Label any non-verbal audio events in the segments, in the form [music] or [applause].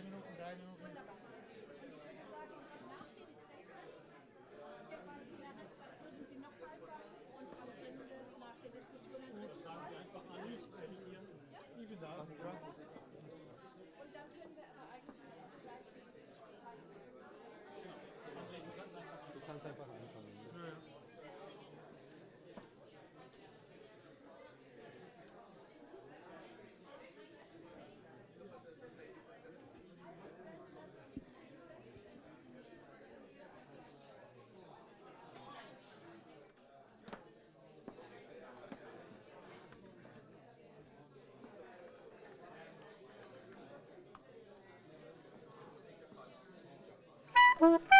zwei Minuten, drei Minuten. Mm-hmm. [laughs]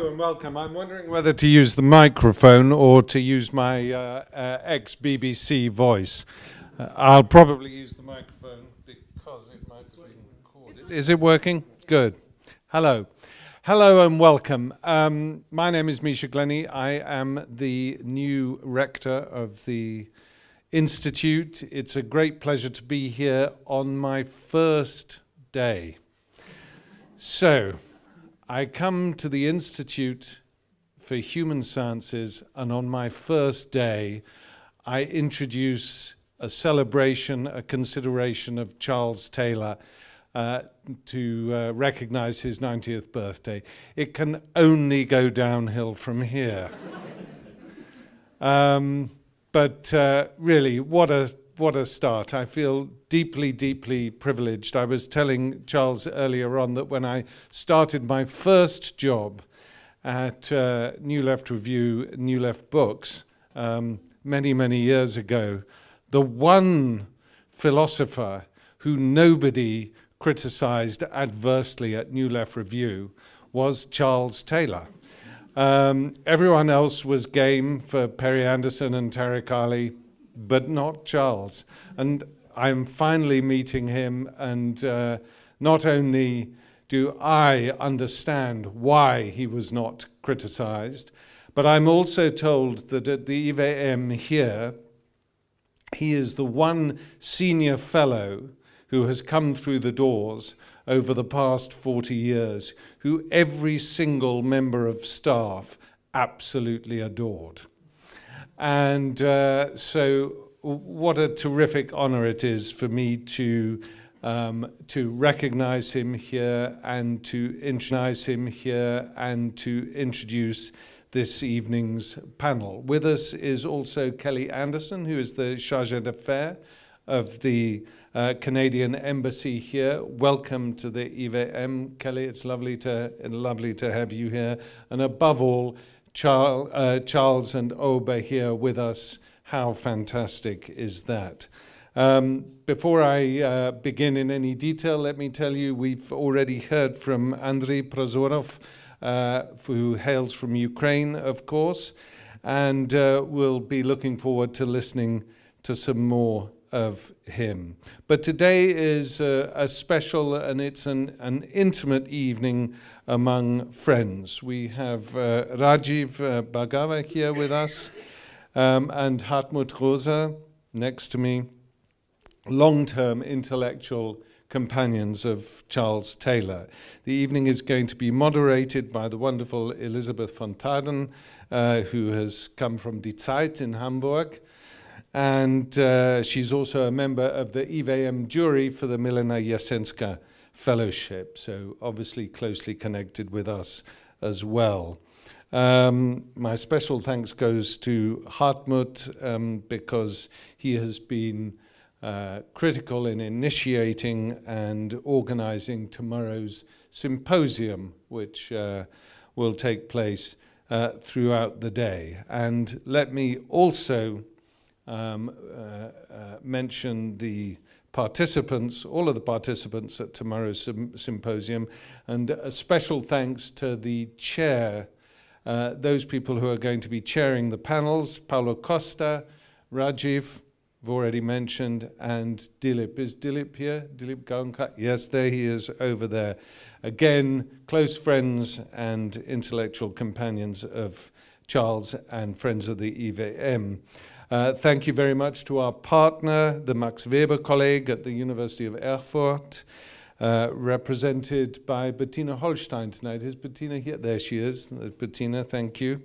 Hello and welcome. I'm wondering whether to use the microphone or to use my uh, uh, ex BBC voice. Uh, I'll probably use the microphone because it might been recorded. Is it working? Good. Hello. Hello and welcome. Um, my name is Misha Glenny. I am the new rector of the Institute. It's a great pleasure to be here on my first day. So, I come to the Institute for Human Sciences, and on my first day, I introduce a celebration, a consideration of Charles Taylor uh, to uh, recognize his 90th birthday. It can only go downhill from here. [laughs] um, but uh, really, what a what a start. I feel deeply, deeply privileged. I was telling Charles earlier on that when I started my first job at uh, New Left Review, New Left Books, um, many, many years ago, the one philosopher who nobody criticized adversely at New Left Review was Charles Taylor. Um, everyone else was game for Perry Anderson and Tariq Ali but not Charles. And I'm finally meeting him, and uh, not only do I understand why he was not criticized, but I'm also told that at the IWM here, he is the one senior fellow who has come through the doors over the past 40 years, who every single member of staff absolutely adored. And uh, so, what a terrific honor it is for me to. Um, to recognize him here and to introduce him here and to introduce this evening's panel. With us is also Kelly Anderson, who is the charge d'affaires of the uh, Canadian Embassy here. Welcome to the IWM, Kelly. It's lovely to lovely to have you here, and above all, Charles, uh, Charles and Aube here with us. How fantastic is that? Um, before I uh, begin in any detail, let me tell you we've already heard from Andrij Prosorow, uh, who hails from Ukraine, of course, and uh, we'll be looking forward to listening to some more of him. But today is uh, a special and it's an, an intimate evening among friends. We have uh, Rajeev uh, Bhargava here with us um, and Hartmut Rosa next to me, long term intellectual companions of Charles Taylor. The evening is going to be moderated by the wonderful Elisabeth von Thadden, uh, who has come from Die Zeit in Hamburg. And uh, she's also a member of the IWM jury for the Milena Jesenská Fellowship, so obviously closely connected with us as well. Um, my special thanks goes to Hartmut um, because he has been uh, critical in initiating and organizing tomorrow's symposium, which uh, will take place uh, throughout the day. And let me also um, uh, uh, mention the participants, all of the participants at tomorrow's symposium, and a special thanks to the chair, uh, those people who are going to be chairing the panels, Paolo Costa, Rajeev, I've already mentioned, and Dilip. Is Dilip here? Dilip Gaonkar? Yes, there he is over there. Again, close friends and intellectual companions of Charles and friends of the IWM. Uh, thank you very much to our partner, the Max Weber Kolleg at the University of Erfurt, uh, represented by Bettina Hollstein tonight. Is Bettina here? There she is. Uh, Bettina, thank you.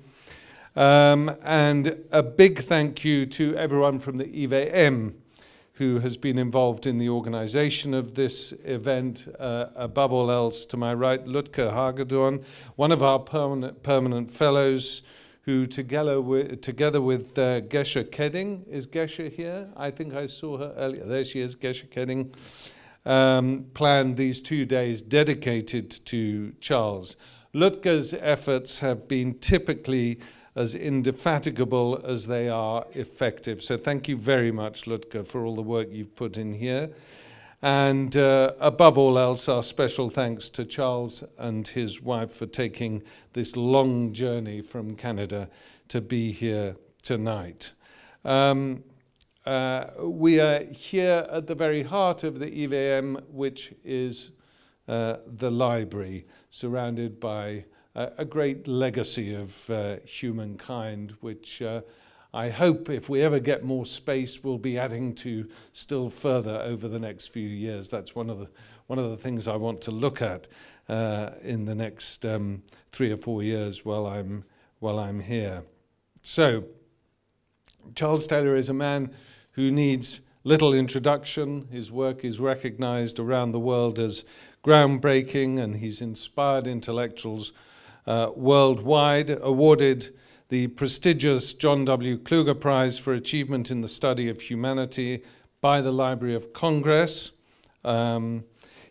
Um, and a big thank you to everyone from the IWM who has been involved in the organization of this event. Uh, above all else, to my right, Ludger Hagedorn, one of our permanent, permanent fellows, who together with, together with uh, Gesche Kedding, is Gesche here? I think I saw her earlier. There she is, Gesche Kedding, um, planned these two days dedicated to Charles. Ludger's efforts have been typically as indefatigable as they are effective. So thank you very much, Ludger, for all the work you've put in here. And uh, above all else, our special thanks to Charles and his wife for taking this long journey from Canada to be here tonight. Um, uh, we are here at the very heart of the IWM, which is uh, the library, surrounded by uh, a great legacy of uh, humankind, which uh, I hope if we ever get more space, we'll be adding to still further over the next few years. That's one of the, one of the things I want to look at uh, in the next um, three or four years while I'm, while I'm here. So, Charles Taylor is a man who needs little introduction. His work is recognized around the world as groundbreaking, and he's inspired intellectuals uh, worldwide, awarded the prestigious John W. Kluge Prize for Achievement in the Study of Humanity by the Library of Congress. Um,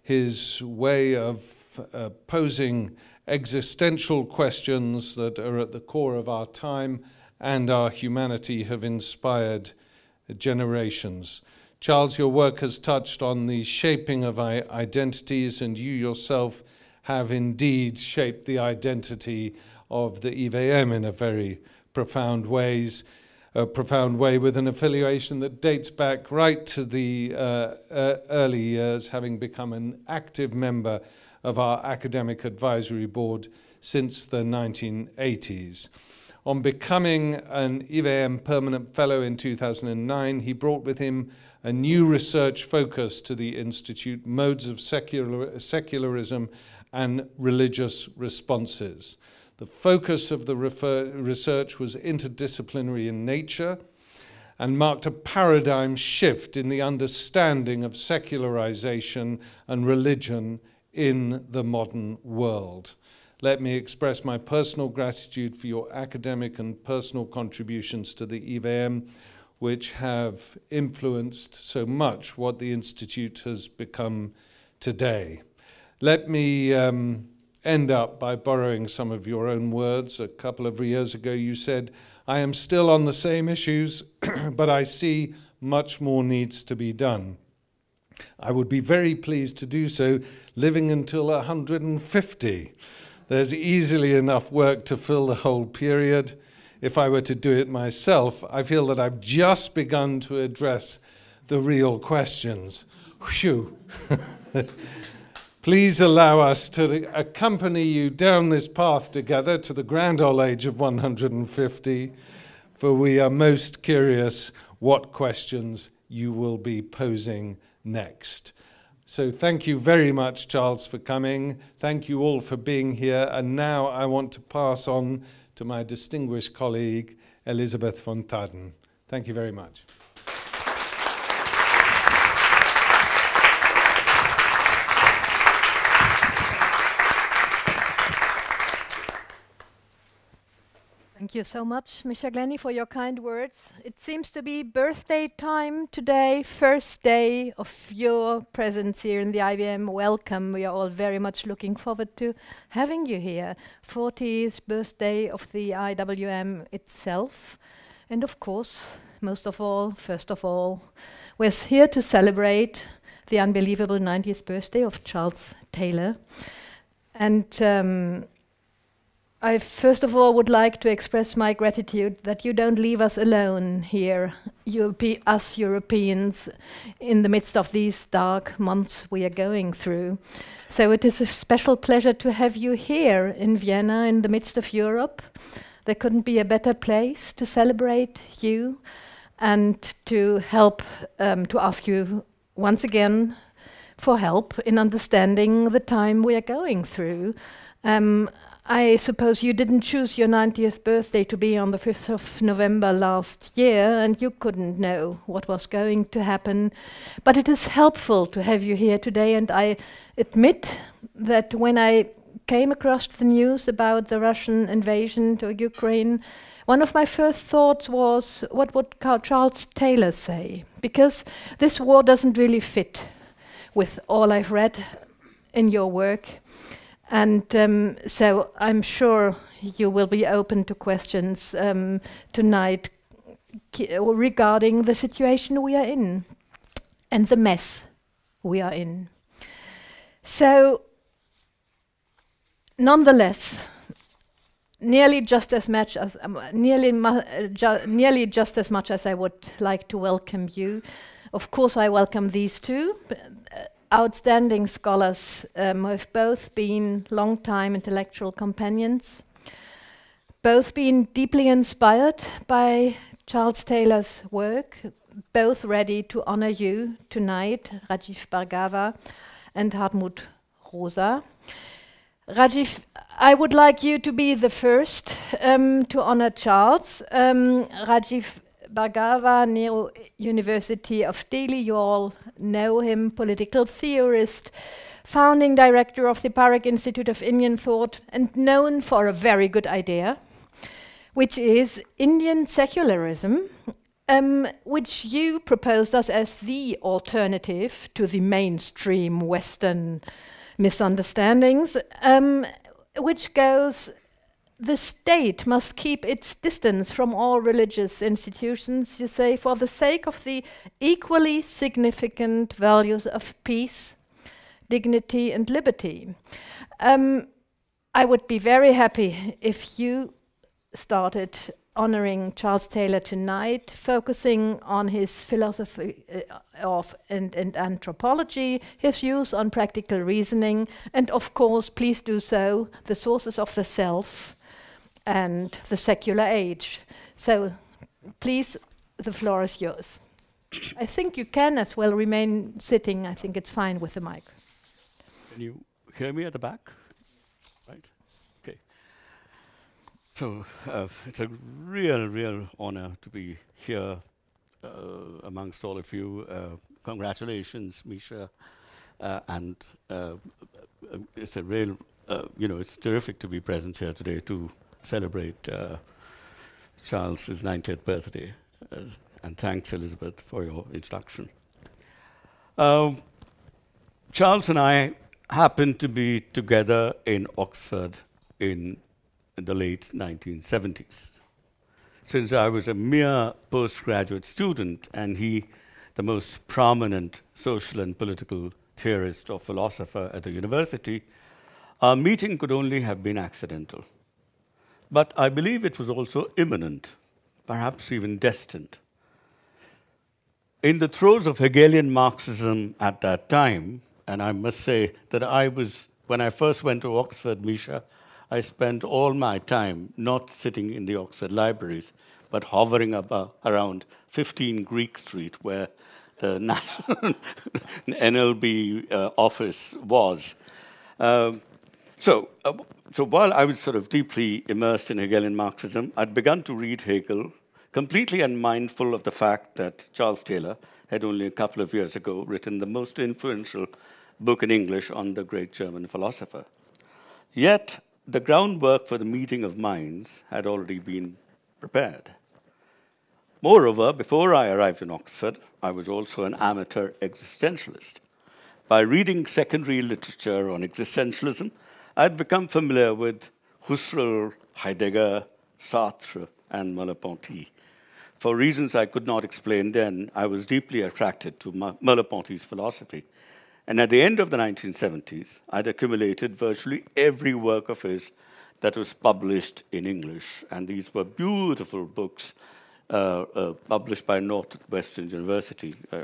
his way of uh, posing existential questions that are at the core of our time and our humanity have inspired generations. Charles, your work has touched on the shaping of identities, and you yourself have indeed shaped the identity of the IWM in a very profound ways, a profound way with an affiliation that dates back right to the uh, uh, early years, having become an active member of our academic advisory board since the 1980s. On becoming an IWM permanent fellow in 2009, he brought with him a new research focus to the Institute, modes of secular, secularism and religious responses. The focus of the research was interdisciplinary in nature and marked a paradigm shift in the understanding of secularization and religion in the modern world. Let me express my personal gratitude for your academic and personal contributions to the IWM, which have influenced so much what the Institute has become today. Let me um, end up by borrowing some of your own words. A couple of years ago, you said, I am still on the same issues, [clears throat] but I see much more needs to be done. I would be very pleased to do so living until 150. There's easily enough work to fill the whole period. If I were to do it myself, I feel that I've just begun to address the real questions. Phew. [laughs] Please allow us to accompany you down this path together to the grand old age of 150, for we are most curious what questions you will be posing next. So thank you very much, Charles, for coming. Thank you all for being here. And now I want to pass on to my distinguished colleague, Elisabeth von Thadden. Thank you very much. Thank you so much, Misha Glenny, for your kind words. It seems to be birthday time today, first day of your presence here in the IWM. Welcome. We are all very much looking forward to having you here. 40th birthday of the IWM itself. And of course, most of all, first of all, we're here to celebrate the unbelievable 90th birthday of Charles Taylor. And um, I first of all would like to express my gratitude that you don't leave us alone here, Europe us Europeans, in the midst of these dark months we are going through. So it is a special pleasure to have you here in Vienna, in the midst of Europe. There couldn't be a better place to celebrate you and to help, um, to ask you once again for help in understanding the time we are going through. Um, I suppose you didn't choose your 90th birthday to be on the 5th of November last year, and you couldn't know what was going to happen. But it is helpful to have you here today, and I admit that when I came across the news about the Russian invasion to Ukraine, one of my first thoughts was, what would Charles Taylor say? Because this war doesn't really fit with all I've read in your work. And um, so I'm sure you will be open to questions um, tonight regarding the situation we are in and the mess we are in. So, nonetheless, nearly just as much as um, nearly uh, ju- nearly just as much as I would like to welcome you. Of course, I welcome these two b- uh, outstanding scholars um, who have both been long-time intellectual companions, both been deeply inspired by Charles Taylor's work, both ready to honor you tonight, Rajeev Bhargava and Hartmut Rosa. Rajeev, I would like you to be the first um, to honor Charles. Um, Rajeev Bhargava, Nehru University of Delhi, you all know him, political theorist, founding director of the Parekh Institute of Indian Thought, and known for a very good idea, which is Indian secularism, um, which you proposed us as the alternative to the mainstream Western misunderstandings, um, which goes the state must keep its distance from all religious institutions, you say, for the sake of the equally significant values of peace, dignity, and liberty. Um, I would be very happy if you started honoring Charles Taylor tonight, focusing on his philosophy uh, of and, and anthropology, his views on practical reasoning, and of course, please do so, the sources of the self and the secular age. So, please, the floor is yours. I think you can as well remain sitting. I think it's fine with the mic. Can you hear me at the back? Right? Okay. So uh, it's a real, real honor to be here uh, amongst all of you. Uh, congratulations, Misha. Uh, and uh, uh, it's a real, you know, it's terrific to be present here today to celebrate uh, Charles's 90th birthday. Uh, and thanks, Elisabeth, for your introduction. Um, Charles and I happened to be together in Oxford in, in the late 1970s. Since I was a mere postgraduate student and he the most prominent social and political theorist or philosopher at the university, our meeting could only have been accidental. But I believe it was also imminent, perhaps even destined. In the throes of Hegelian Marxism at that time, and I must say that I was, when I first went to Oxford, Misha, I spent all my time not sitting in the Oxford libraries, but hovering uh, around 15 Greek Street, where the [laughs] national NLB uh, office was. Um, so, uh, so while I was sort of deeply immersed in Hegelian Marxism, I'd begun to read Hegel, completely unmindful of the fact that Charles Taylor had only a couple of years ago written the most influential book in English on the great German philosopher. Yet, the groundwork for the meeting of minds had already been prepared. Moreover, before I arrived in Oxford, I was also an amateur existentialist. By reading secondary literature on existentialism, I had become familiar with Husserl, Heidegger, Sartre, and Merleau-Ponty. For reasons I could not explain then, I was deeply attracted to Merleau-Ponty's philosophy. And at the end of the 1970s, I'd accumulated virtually every work of his that was published in English. And these were beautiful books uh, uh, published by Northwestern University. Uh,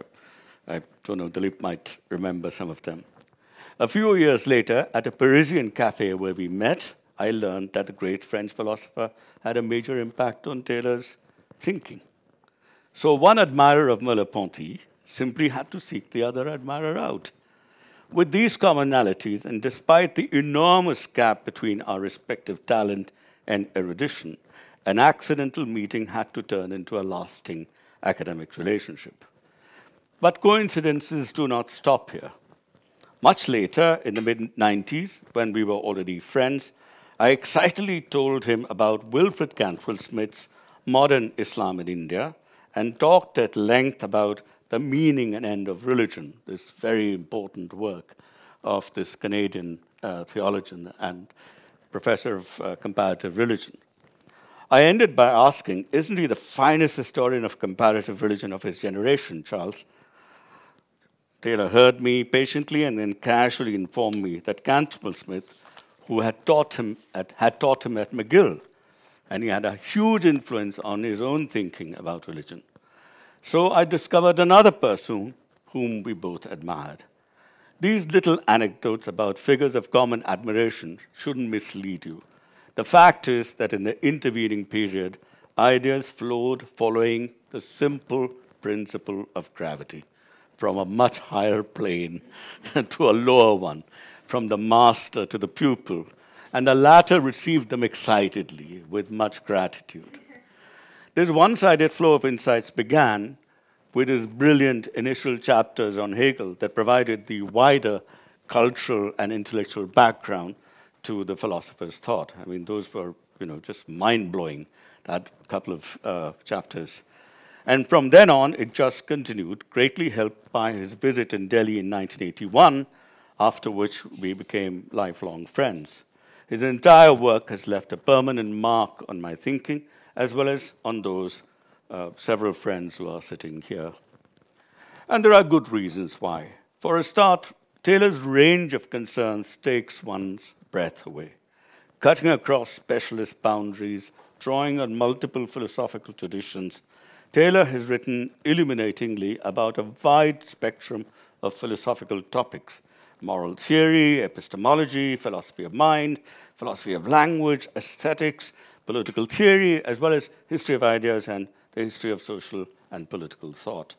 I don't know, Dilip might remember some of them. A few years later, at a Parisian cafe where we met, I learned that the great French philosopher had a major impact on Taylor's thinking. So one admirer of Merleau-Ponty simply had to seek the other admirer out. With these commonalities, and despite the enormous gap between our respective talent and erudition, an accidental meeting had to turn into a lasting academic relationship. But coincidences do not stop here. Much later, in the mid 90s, when we were already friends, I excitedly told him about Wilfred Cantwell Smith's Modern Islam in India and talked at length about the meaning and end of religion, this very important work of this Canadian uh, theologian and professor of uh, comparative religion. I ended by asking, Isn't he the finest historian of comparative religion of his generation, Charles? Taylor heard me patiently and then casually informed me that Cantwell Smith, who had taught him at, had taught him at McGill, and he had a huge influence on his own thinking about religion. So I discovered another person whom we both admired. These little anecdotes about figures of common admiration shouldn't mislead you. The fact is that in the intervening period, ideas flowed following the simple principle of gravity from a much higher plane [laughs] to a lower one, from the master to the pupil, and the latter received them excitedly with much gratitude. This one sided flow of insights began with his brilliant initial chapters on Hegel that provided the wider cultural and intellectual background to the philosopher's thought. I mean, those were, you know, just mind blowing, that couple of uh, chapters. And from then on, it just continued, greatly helped by his visit in Delhi in 1981, after which we became lifelong friends. His entire work has left a permanent mark on my thinking, as well as on those uh, several friends who are sitting here. And there are good reasons why. For a start, Taylor's range of concerns takes one's breath away, cutting across specialist boundaries, drawing on multiple philosophical traditions. Taylor has written illuminatingly about a wide spectrum of philosophical topics moral theory, epistemology, philosophy of mind, philosophy of language, aesthetics, political theory, as well as history of ideas and the history of social and political thought.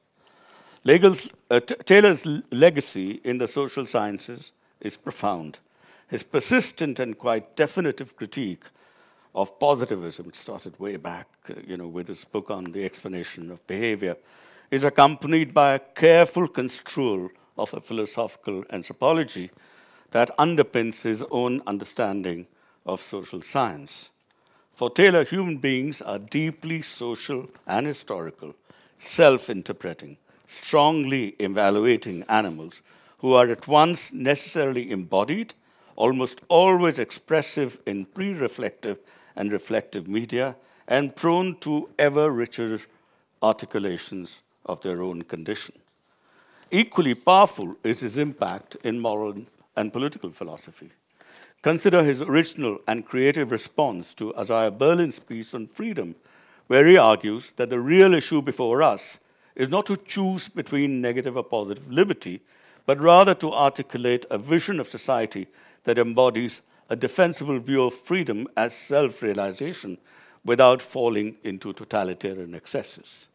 Uh, Taylor's legacy in the social sciences is profound. His persistent and quite definitive critique of positivism, it started way back, uh, you know, with his book on the explanation of behavior, is accompanied by a careful construal of a philosophical anthropology that underpins his own understanding of social science. For Taylor, human beings are deeply social and historical, self interpreting, strongly evaluating animals who are at once necessarily embodied, almost always expressive in pre reflective and reflective media, and prone to ever richer articulations of their own condition. Equally powerful is his impact in moral and political philosophy. Consider his original and creative response to Isaiah Berlin's piece on freedom, where he argues that the real issue before us is not to choose between negative or positive liberty, but rather to articulate a vision of society that embodies a defensible view of freedom as self realization without falling into totalitarian excesses.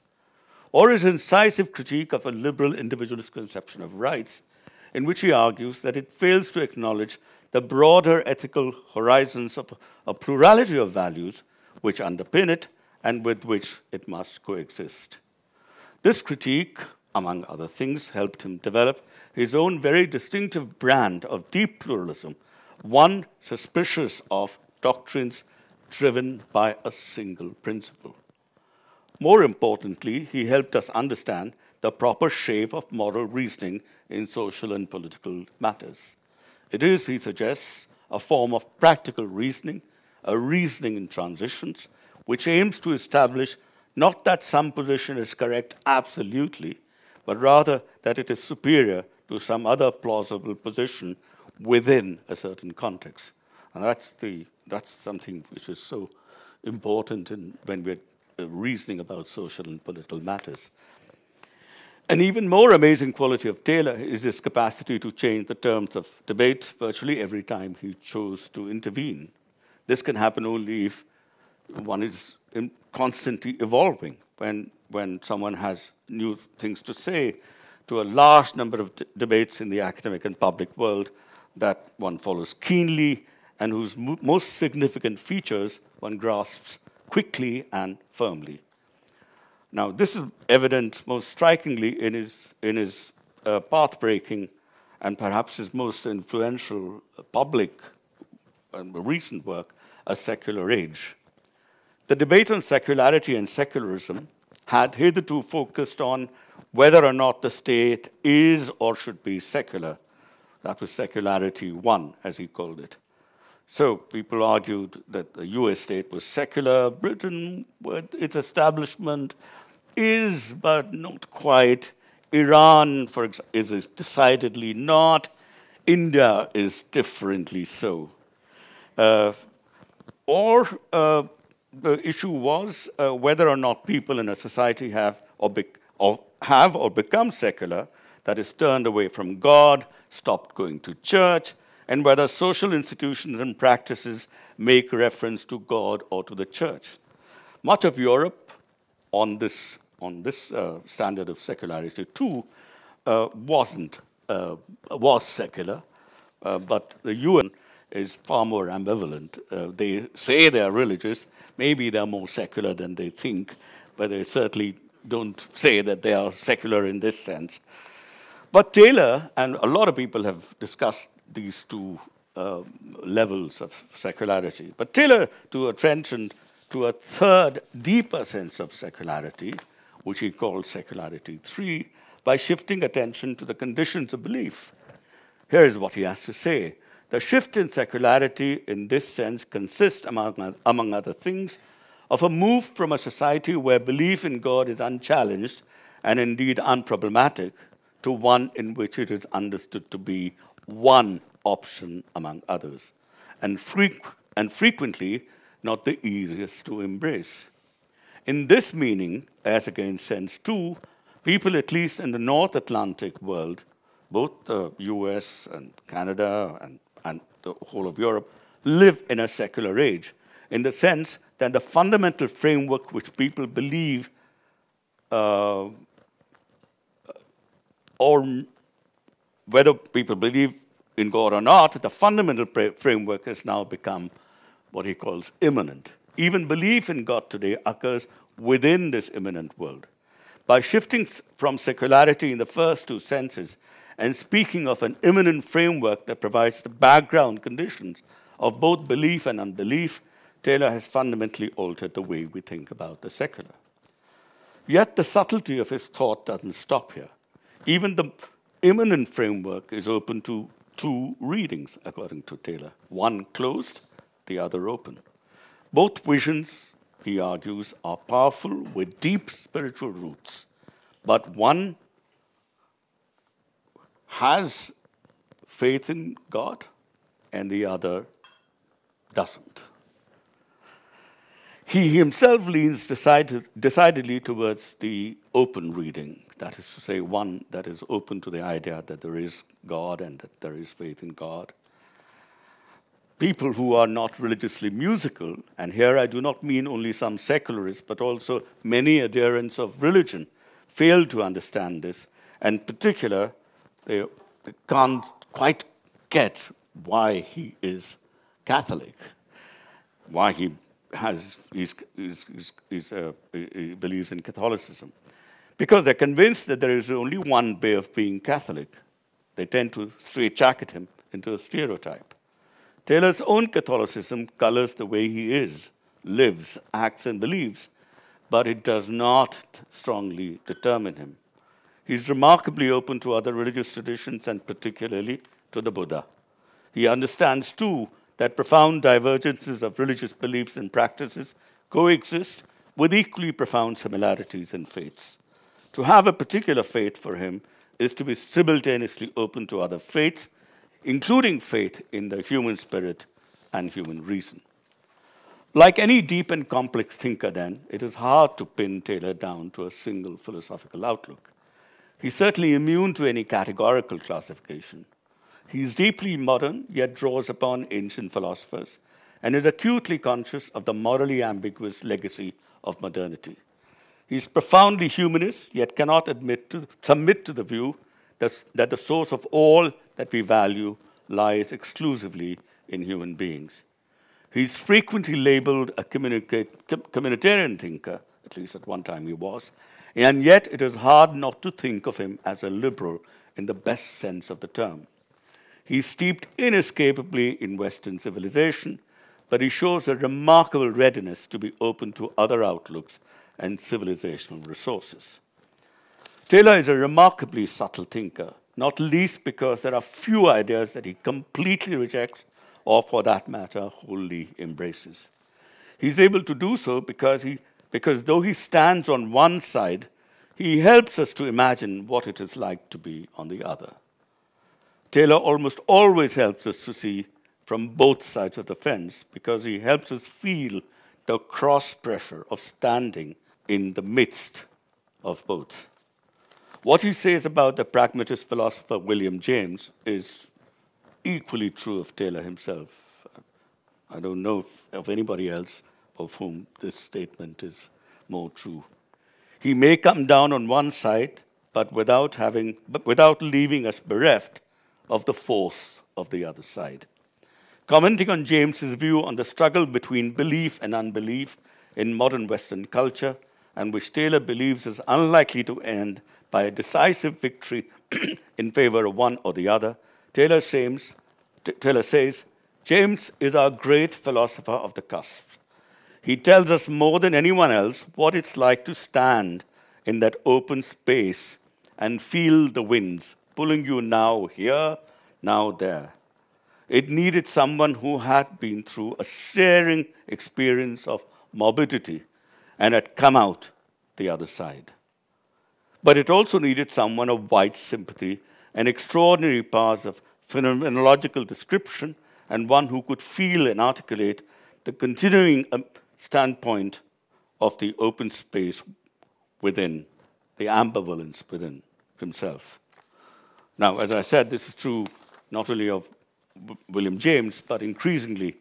Or his incisive critique of a liberal individualist conception of rights, in which he argues that it fails to acknowledge the broader ethical horizons of a plurality of values which underpin it and with which it must coexist. This critique, among other things, helped him develop his own very distinctive brand of deep pluralism, one suspicious of doctrines driven by a single principle. More importantly, he helped us understand the proper shape of moral reasoning in social and political matters. It is, he suggests, a form of practical reasoning, a reasoning in transitions, which aims to establish not that some position is correct absolutely, but rather that it is superior to some other plausible position within a certain context. And that's, the, that's something which is so important in, when we're uh, reasoning about social and political matters. An even more amazing quality of Taylor is his capacity to change the terms of debate virtually every time he chose to intervene. This can happen only if one is constantly evolving, when, when someone has new things to say to a large number of debates in the academic and public world that one follows keenly and whose most significant features one grasps quickly and firmly. Now, this is evident most strikingly in his, in his uh, path breaking and perhaps his most influential public and recent work, A Secular Age. The debate on secularity and secularism had hitherto focused on whether or not the state is or should be secular. That was secularity one, as he called it. So people argued that the US state was secular, Britain, with its establishment, is, but not quite, Iran, for ex- is decidedly not. India is differently so. Uh, or uh, the issue was uh, whether or not people in a society have or, or have or become secular, that is, turned away from God, stopped going to church, and whether social institutions and practices make reference to God or to the church. Much of Europe on this, on this uh, standard of secularity too uh, wasn't, uh, was secular, uh, but the UN is far more ambivalent. Uh, they say they are religious, maybe they're more secular than they think, but they certainly don't say that they are secular in this sense. But Taylor, and a lot of people have discussed these two uh, levels of secularity, but Taylor drew attention to a third, deeper sense of secularity, which he called secularity three, by shifting attention to the conditions of belief. Here is what he has to say. The shift in secularity in this sense consists, among, among other things, of a move from a society where belief in God is unchallenged and indeed unproblematic to one in which it is understood to be one option among others, and, frequ- and frequently not the easiest to embrace. In this meaning, as against sense two, people, at least in the North Atlantic world, both the US and Canada and, and the whole of Europe, live in a secular age, in the sense that the fundamental framework which people believe uh, or whether people believe in God or not, the fundamental framework has now become what he calls immanent. Even belief in God today occurs within this immanent world. By shifting from secularity in the first two senses and speaking of an immanent framework that provides the background conditions of both belief and unbelief, Taylor has fundamentally altered the way we think about the secular. Yet the subtlety of his thought doesn't stop here. Even the immanent framework is open to two readings, according to Taylor one closed, the other open. Both visions, he argues, are powerful with deep spiritual roots, but one has faith in God and the other doesn't. He himself leans decided, decidedly towards the open reading, that is to say, one that is open to the idea that there is God and that there is faith in God. People who are not religiously musical, and here I do not mean only some secularists, but also many adherents of religion, fail to understand this, and in particular, they, can't quite get why he is Catholic, why he has, he's, he's, he's, uh, he believes in Catholicism. Because they're convinced that there is only one way of being Catholic. They tend to straitjacket him into a stereotype. Taylor's own Catholicism colors the way he is, lives, acts, and believes, but it does not strongly determine him. He's remarkably open to other religious traditions and particularly to the Buddha. He understands, too, that profound divergences of religious beliefs and practices coexist with equally profound similarities in faiths. To have a particular faith for him is to be simultaneously open to other faiths, including faith in the human spirit and human reason. Like any deep and complex thinker, then, it is hard to pin Taylor down to a single philosophical outlook. He's certainly immune to any categorical classification. He is deeply modern, yet draws upon ancient philosophers, and is acutely conscious of the morally ambiguous legacy of modernity. He is profoundly humanist, yet cannot admit to, submit to the view that, that the source of all that we value lies exclusively in human beings. He is frequently labeled a communitarian thinker, at least at one time he was, and yet it is hard not to think of him as a liberal in the best sense of the term. He's steeped inescapably in Western civilization, but he shows a remarkable readiness to be open to other outlooks and civilizational resources. Taylor is a remarkably subtle thinker, not least because there are few ideas that he completely rejects or, for that matter, wholly embraces. He's able to do so because, he, because though he stands on one side, he helps us to imagine what it is like to be on the other. Taylor almost always helps us to see from both sides of the fence because he helps us feel the cross pressure of standing in the midst of both. What he says about the pragmatist philosopher William James is equally true of Taylor himself. I don't know of anybody else of whom this statement is more true. He may come down on one side, but without, having, but without leaving us bereft of the force of the other side. Commenting on James's view on the struggle between belief and unbelief in modern Western culture, and which Taylor believes is unlikely to end by a decisive victory [clears throat] in favor of one or the other, Taylor, says, Taylor says, James is our great philosopher of the cusp. He tells us more than anyone else what it's like to stand in that open space and feel the winds pulling you now here, now there. It needed someone who had been through a sharing experience of morbidity and had come out the other side. But it also needed someone of wide sympathy and extraordinary powers of phenomenological description and one who could feel and articulate the continuing um, standpoint of the open space within, the ambivalence within himself. Now, as I said, this is true not only of William James, but increasingly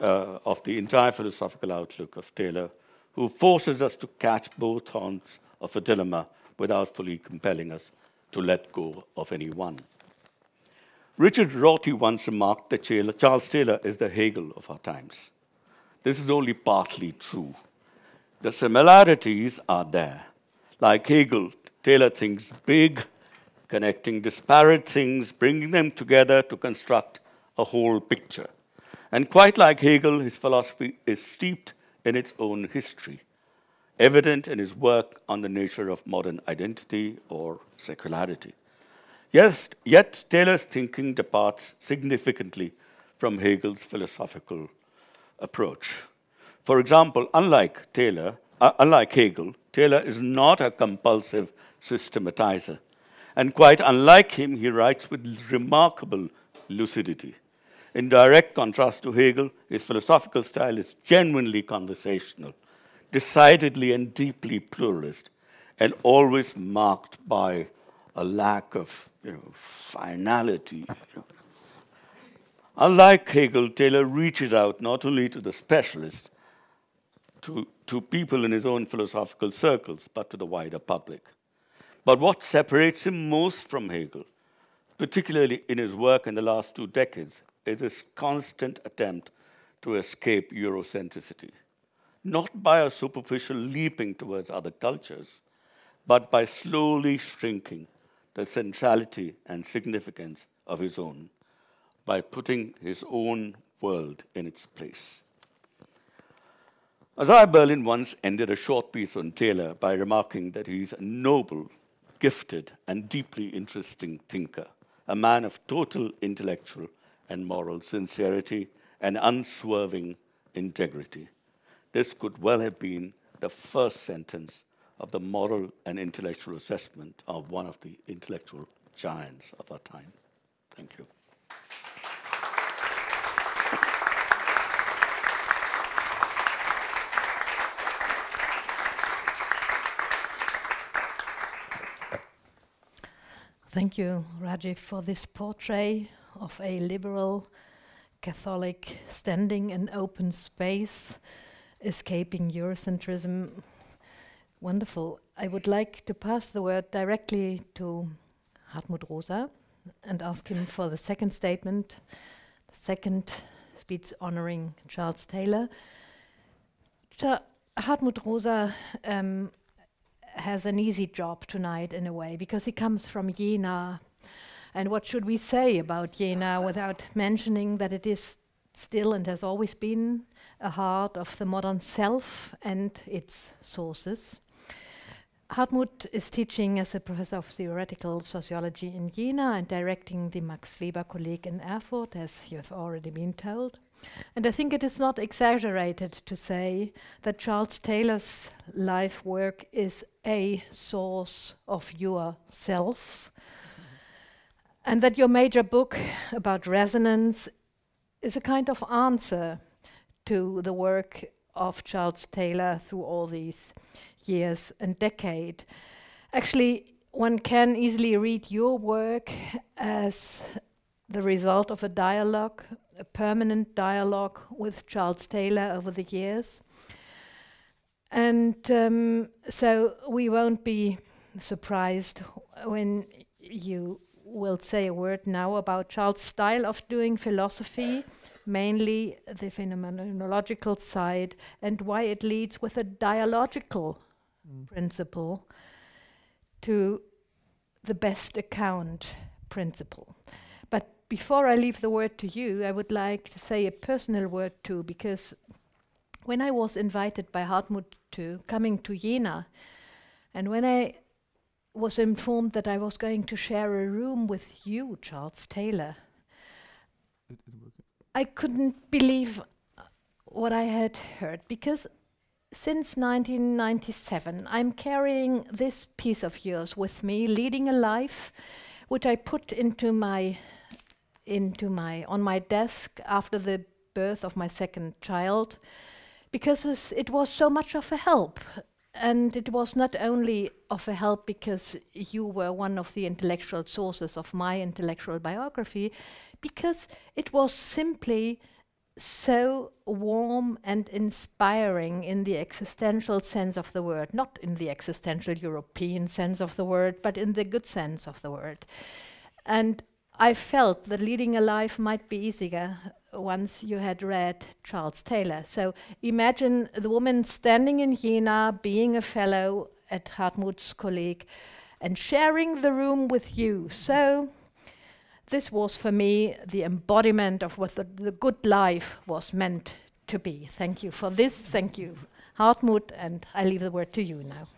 uh, of the entire philosophical outlook of Taylor, who forces us to catch both horns of a dilemma without fully compelling us to let go of any one. Richard Rorty once remarked that Charles Taylor is the Hegel of our times. This is only partly true. The similarities are there. Like Hegel, Taylor thinks big, connecting disparate things, bringing them together to construct a whole picture. And quite like Hegel, his philosophy is steeped in its own history, evident in his work on the nature of modern identity or secularity. Yes, yet Taylor's thinking departs significantly from Hegel's philosophical approach. For example, unlike Taylor, uh, unlike Hegel, Taylor is not a compulsive systematizer. And quite unlike him, he writes with remarkable lucidity. In direct contrast to Hegel, his philosophical style is genuinely conversational, decidedly and deeply pluralist, and always marked by a lack of you know, finality. Unlike Hegel, Taylor reaches out not only to the specialist, to, to people in his own philosophical circles, but to the wider public. But what separates him most from Hegel, particularly in his work in the last two decades, is his constant attempt to escape Eurocentricity, not by a superficial leaping towards other cultures, but by slowly shrinking the centrality and significance of his own, by putting his own world in its place. Isaiah Berlin once ended a short piece on Taylor by remarking that he's a noble gifted, and deeply interesting thinker, a man of total intellectual and moral sincerity and unswerving integrity. This could well have been the first sentence of the moral and intellectual assessment of one of the intellectual giants of our time. Thank you. Thank you, Rajeev, for this portrait of a liberal Catholic standing in open space, escaping Eurocentrism. Wonderful. I would like to pass the word directly to Hartmut Rosa and ask him for the second statement, the second speech honoring Charles Taylor. Cha Hartmut Rosa um, has an easy job tonight in a way because he comes from Jena. And what should we say about Jena without mentioning that it is still and has always been a heart of the modern self and its sources? Hartmut is teaching as a professor of theoretical sociology in Jena and directing the Max Weber Kolleg in Erfurt, as you have already been told. And I think it is not exaggerated to say that Charles Taylor's life work is a source of your self, and that your major book about resonance is a kind of answer to the work of Charles Taylor through all these years and decade. Actually, one can easily read your work as the result of a dialogue, a permanent dialogue with Charles Taylor over the years. And um, so we won't be surprised when you will say a word now about Charles' style of doing philosophy, mainly the phenomenological side, and why it leads with a dialogical Mm. principle to the best account principle. But before I leave the word to you, I would like to say a personal word too, because when I was invited by Hartmut to coming to Jena, and when I was informed that I was going to share a room with you, Charles Taylor, I couldn't believe what I had heard because since 1997 I'm carrying this piece of yours with me, leading a life, which I put into my into my on my desk after the birth of my second child, because it was so much of a help. And it was not only of a help because you were one of the intellectual sources of my intellectual biography, because it was simply so warm and inspiring in the existential sense of the word, not in the existential European sense of the word, but in the good sense of the word. And I felt that leading a life might be easier once you had read Charles Taylor. So imagine the woman standing in Jena, being a fellow at Hartmut's Kolleg, and sharing the room with you. So this was for me the embodiment of what the, the good life was meant to be. Thank you for this. Thank you, Hartmut, and I leave the word to you now.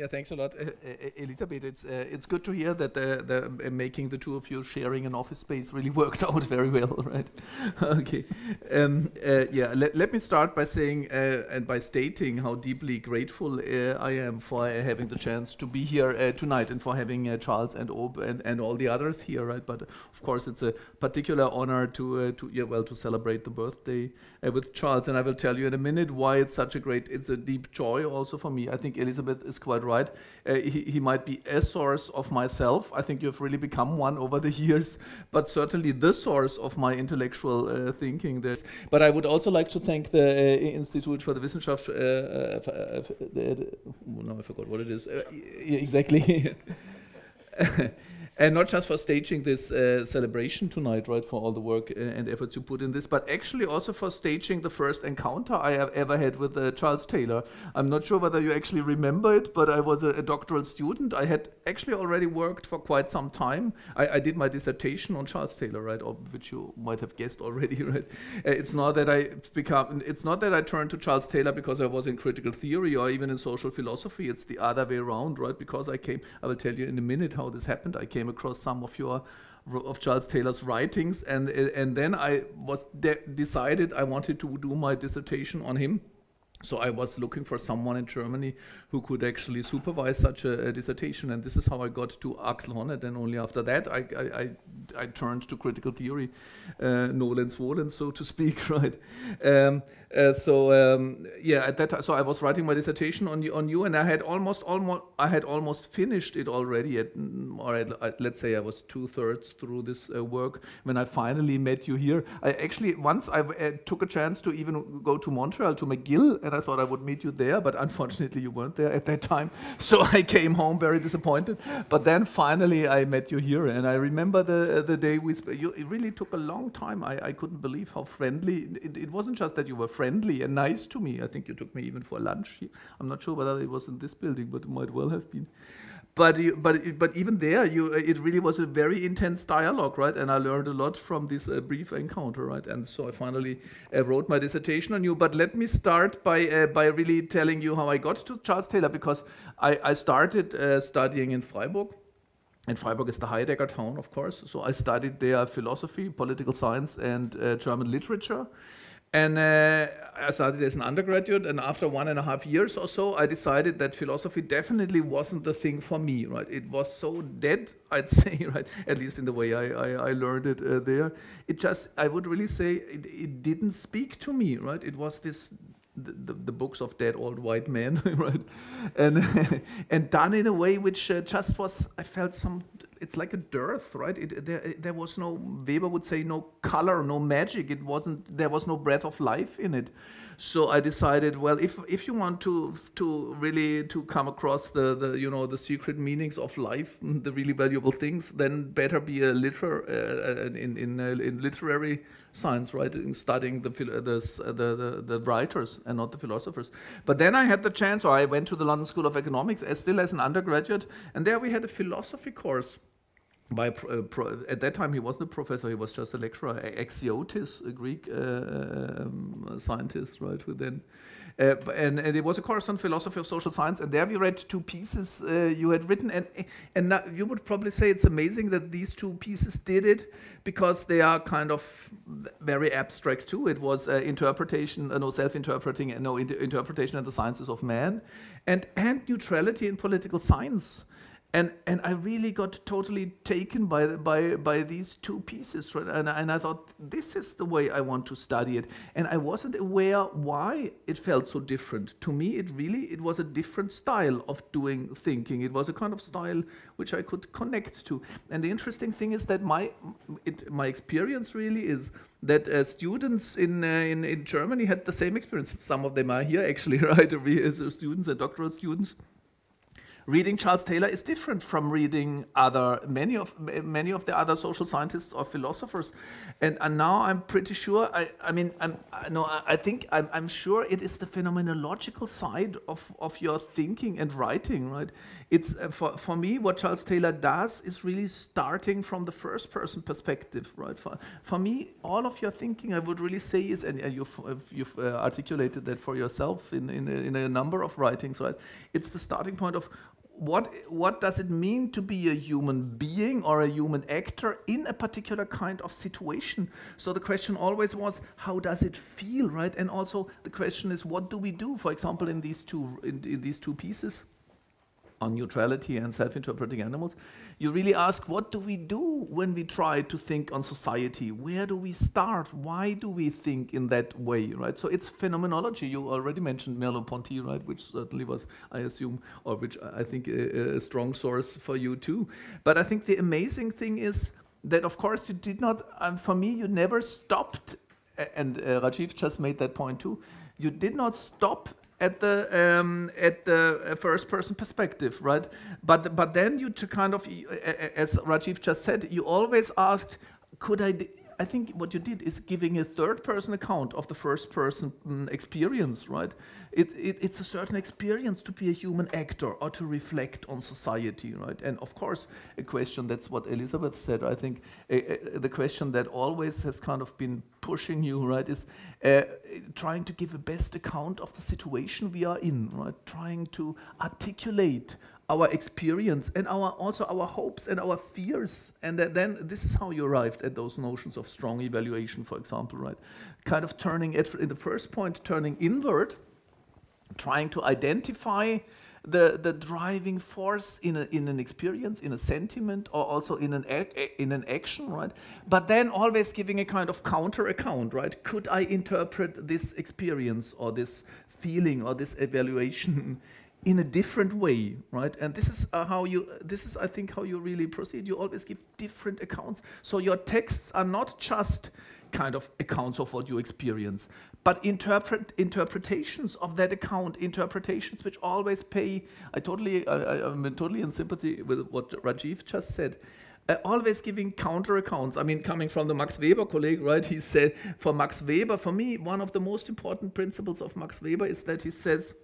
Yeah, thanks a lot, uh, Elisabeth. It's uh, it's good to hear that the, the uh, making the two of you sharing an office space really [laughs] worked out very well, right? [laughs] okay. Um, uh, yeah, let, let me start by saying uh, and by stating how deeply grateful uh, I am for having the chance to be here tonight and for having Charles and Aube and, and all the others here, right? But of course, it's a particular honor to to yeah, well to celebrate the birthday uh, with Charles, and I will tell you in a minute why it's such a great, it's a deep joy also for me. I think Elisabeth is quite right. Uh, he, he might be a source of myself. I think you've really become one over the [laughs] years, but certainly the source of my intellectual uh, thinking. There's, but I would also like to thank the uh, Institute for the Wissenschaft. Uh, uh, no, I forgot what it is. Exactly. [laughs] and not just for staging this uh, celebration tonight, right, for all the work uh, and efforts you put in this, but actually also for staging the first encounter I have ever had with uh, Charles Taylor. I'm not sure whether you actually remember it, but I was a, a doctoral student. I had actually already worked for quite some time. I, I did my dissertation on Charles Taylor, right, which you might have guessed already, [laughs] right. Uh, it's not that I become. It's not that I turned to Charles Taylor because I was in critical theory or even in social philosophy. It's the other way around, right? Because I came. I will tell you in a minute how this happened. I came across some of your of Charles Taylor's writings, and and then I was de- decided I wanted to do my dissertation on him. So I was looking for someone in Germany who could actually supervise such a, a dissertation, and this is how I got to Axel Honneth. And only after that, I I, I, I turned to critical theory, uh, nolens volens, so to speak, [laughs] right? Um, uh, so um, yeah, at that time, so I was writing my dissertation on you, on you, and I had almost almost I had almost finished it already. At, mm, or at, uh, let's say I was two thirds through this uh, work when I finally met you here. I actually once I uh, took a chance to even go to Montreal to McGill, and I thought I would meet you there, but unfortunately you weren't there at that time. [laughs] So I came home very disappointed. But then finally I met you here, and I remember the the day we. You, it really took a long time. I, I couldn't believe how friendly. It, it wasn't just that you were friendly and nice to me. I think you took me even for lunch. I'm not sure whether it was in this building, but it might well have been. but you, but but even there, you it really was a very intense dialogue, right? And I learned a lot from this uh, brief encounter, right? And so I finally uh, wrote my dissertation on you. But let me start by uh, by really telling you how I got to Charles Taylor because I, I started uh, studying in Freiburg. And Freiburg is the Heidegger town, of course. So I studied there philosophy, political science, and uh, German literature. And uh, I started as an undergraduate, and after one and a half years or so, I decided that philosophy definitely wasn't the thing for me. Right? It was so dead, [laughs] I'd say, right? At least in the way I, I, I learned it uh, there. It just, I would really say, it, it didn't speak to me. Right? It was this the, the, books of dead old white men, [laughs] right? And [laughs] and done in a way which uh, just was, I felt some it's like a dearth, right? It, there, there was no Weber would say no color, no magic. It wasn't there was no breath of life in it. So I decided, well, if if you want to to really to come across the, the you know the secret meanings of life, the really valuable things, then better be a liter uh, in in, uh, in literary science, writing, studying the, the, the, the, writers and not the philosophers. But then I had the chance, or I went to the London School of Economics as still as an undergraduate, and there we had a philosophy course by uh, at that time he wasn't a professor he was just a lecturer Axiotis a Greek uh, um, scientist right who then uh, and, and it was a course on philosophy of social science and there we read two pieces uh, you had written and and you would probably say it's amazing that these two pieces did it because they are kind of very abstract too. It was uh, interpretation uh, no self-interpreting and no inter interpretation and the sciences of man. And and neutrality in political science and and I really got totally taken by by by these two pieces, right? and and I thought this is the way I want to study it, and I wasn't aware why it felt so different. To me, it really it was a different style of doing thinking. It was a kind of style which I could connect to, and the interesting thing is that my it, my experience really is that uh, students in, uh, in in Germany had the same experience. Some of them are here actually, [laughs] right? We as students and doctoral students reading Charles Taylor is different from reading other many of many of the other social scientists or philosophers, and, and now I'm pretty sure. I, I mean, I'm, I know I think I'm, I'm sure it is the phenomenological side of, of your thinking and writing, right? It's uh, for for me what Charles Taylor does is really starting from the first person perspective, right? For for me, all of your thinking, I would really say is, and uh, you've you've uh, articulated that for yourself in in a, in a number of writings, right? It's the starting point of what what does it mean to be a human being or a human actor in a particular kind of situation? So the question always was how does it feel right? And also the question is what do we do for example in these two in, in these two pieces on neutrality and self-interpreting animals, you really ask, what do we do when we try to think on society? Where do we start? Why do we think in that way, right? So it's phenomenology. You already mentioned Merleau-Ponty, right, which certainly was, I assume, or which I think a, a strong source for you too. But I think the amazing thing is that, of course, you did not, and for me, you never stopped, and uh, Rajeev just made that point too, you did not stop at the um, at the uh, first person perspective, right? But but then you to kind of, as Rajeev just said, you always asked, could I? I think what you did is giving a third person account of the first person um, experience, right? It, it, it's a certain experience to be a human actor or to reflect on society, right? And of course, a question that's what Elisabeth said. I think the question that always has kind of been pushing you, right, is uh, trying to give a best account of the situation we are in, right? Trying to articulate our experience and our also our hopes and our fears. And then this is how you arrived at those notions of strong evaluation for example right? Kind of turning it in the first point turning inward trying to identify the the driving force in a, in an experience in a sentiment or also in an in an action right? But then always giving a kind of counter account right? Could i interpret this experience or this feeling or this evaluation [laughs] in a different way, right? And this is uh, how you, this is, I think, how you really proceed. You always give different accounts. So your texts are not just kind of accounts of what you experience, but interpret interpretations of that account, interpretations which always pay. I totally, I, I'm totally in sympathy with what Rajeev just said. Uh, always giving counter accounts. I mean, coming from the Max Weber Kolleg, right? He said, for Max Weber, for me, one of the most important principles of Max Weber is that he says,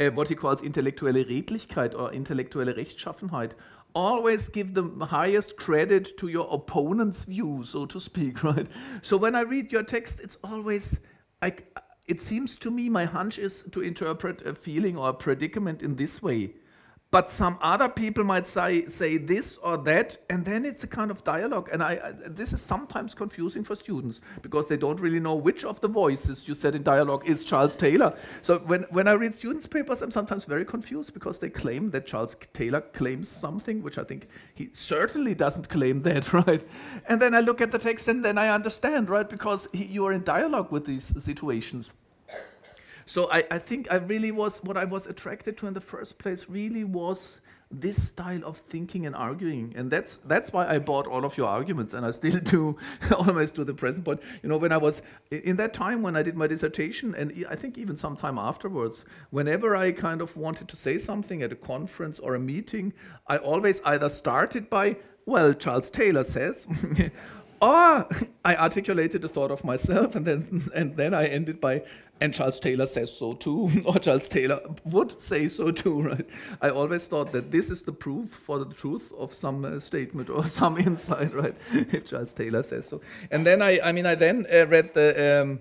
uh, what he calls intellektuelle Redlichkeit or intellektuelle Rechtschaffenheit. Always give the highest credit to your opponent's view, so to speak, [laughs] right? So when I read your text, it's always, I, it seems to me, my hunch is to interpret a feeling or a predicament in this way but some other people might say say this or that and then it's a kind of dialogue. And I, I, this is sometimes confusing for students because they don't really know which of the voices you said in dialogue is Charles Taylor. So when, when I read students papers I'm sometimes very confused because they claim that Charles Taylor claims something which I think he certainly doesn't claim that [laughs] right? And then I look at the text and then I understand right? Because he, you are in dialogue with these situations so I, I think I really was, what I was attracted to in the first place really was this style of thinking and arguing. And that's that's why i bought all of your arguments and i still do [laughs] almost to the present point. You know when i was in that time when i did my dissertation and i think even some time afterwards whenever i kind of wanted to say something at a conference or a meeting i always either started by well charles taylor says [laughs] or [laughs] i articulated a thought of myself and then and then i ended by and Charles Taylor says so too, [laughs] or Charles Taylor would say so too, [laughs] right? I always thought that this is the proof for the truth of some uh, statement or some insight, right? if Charles Taylor says so. And then I, I mean, I then uh, read the. Um,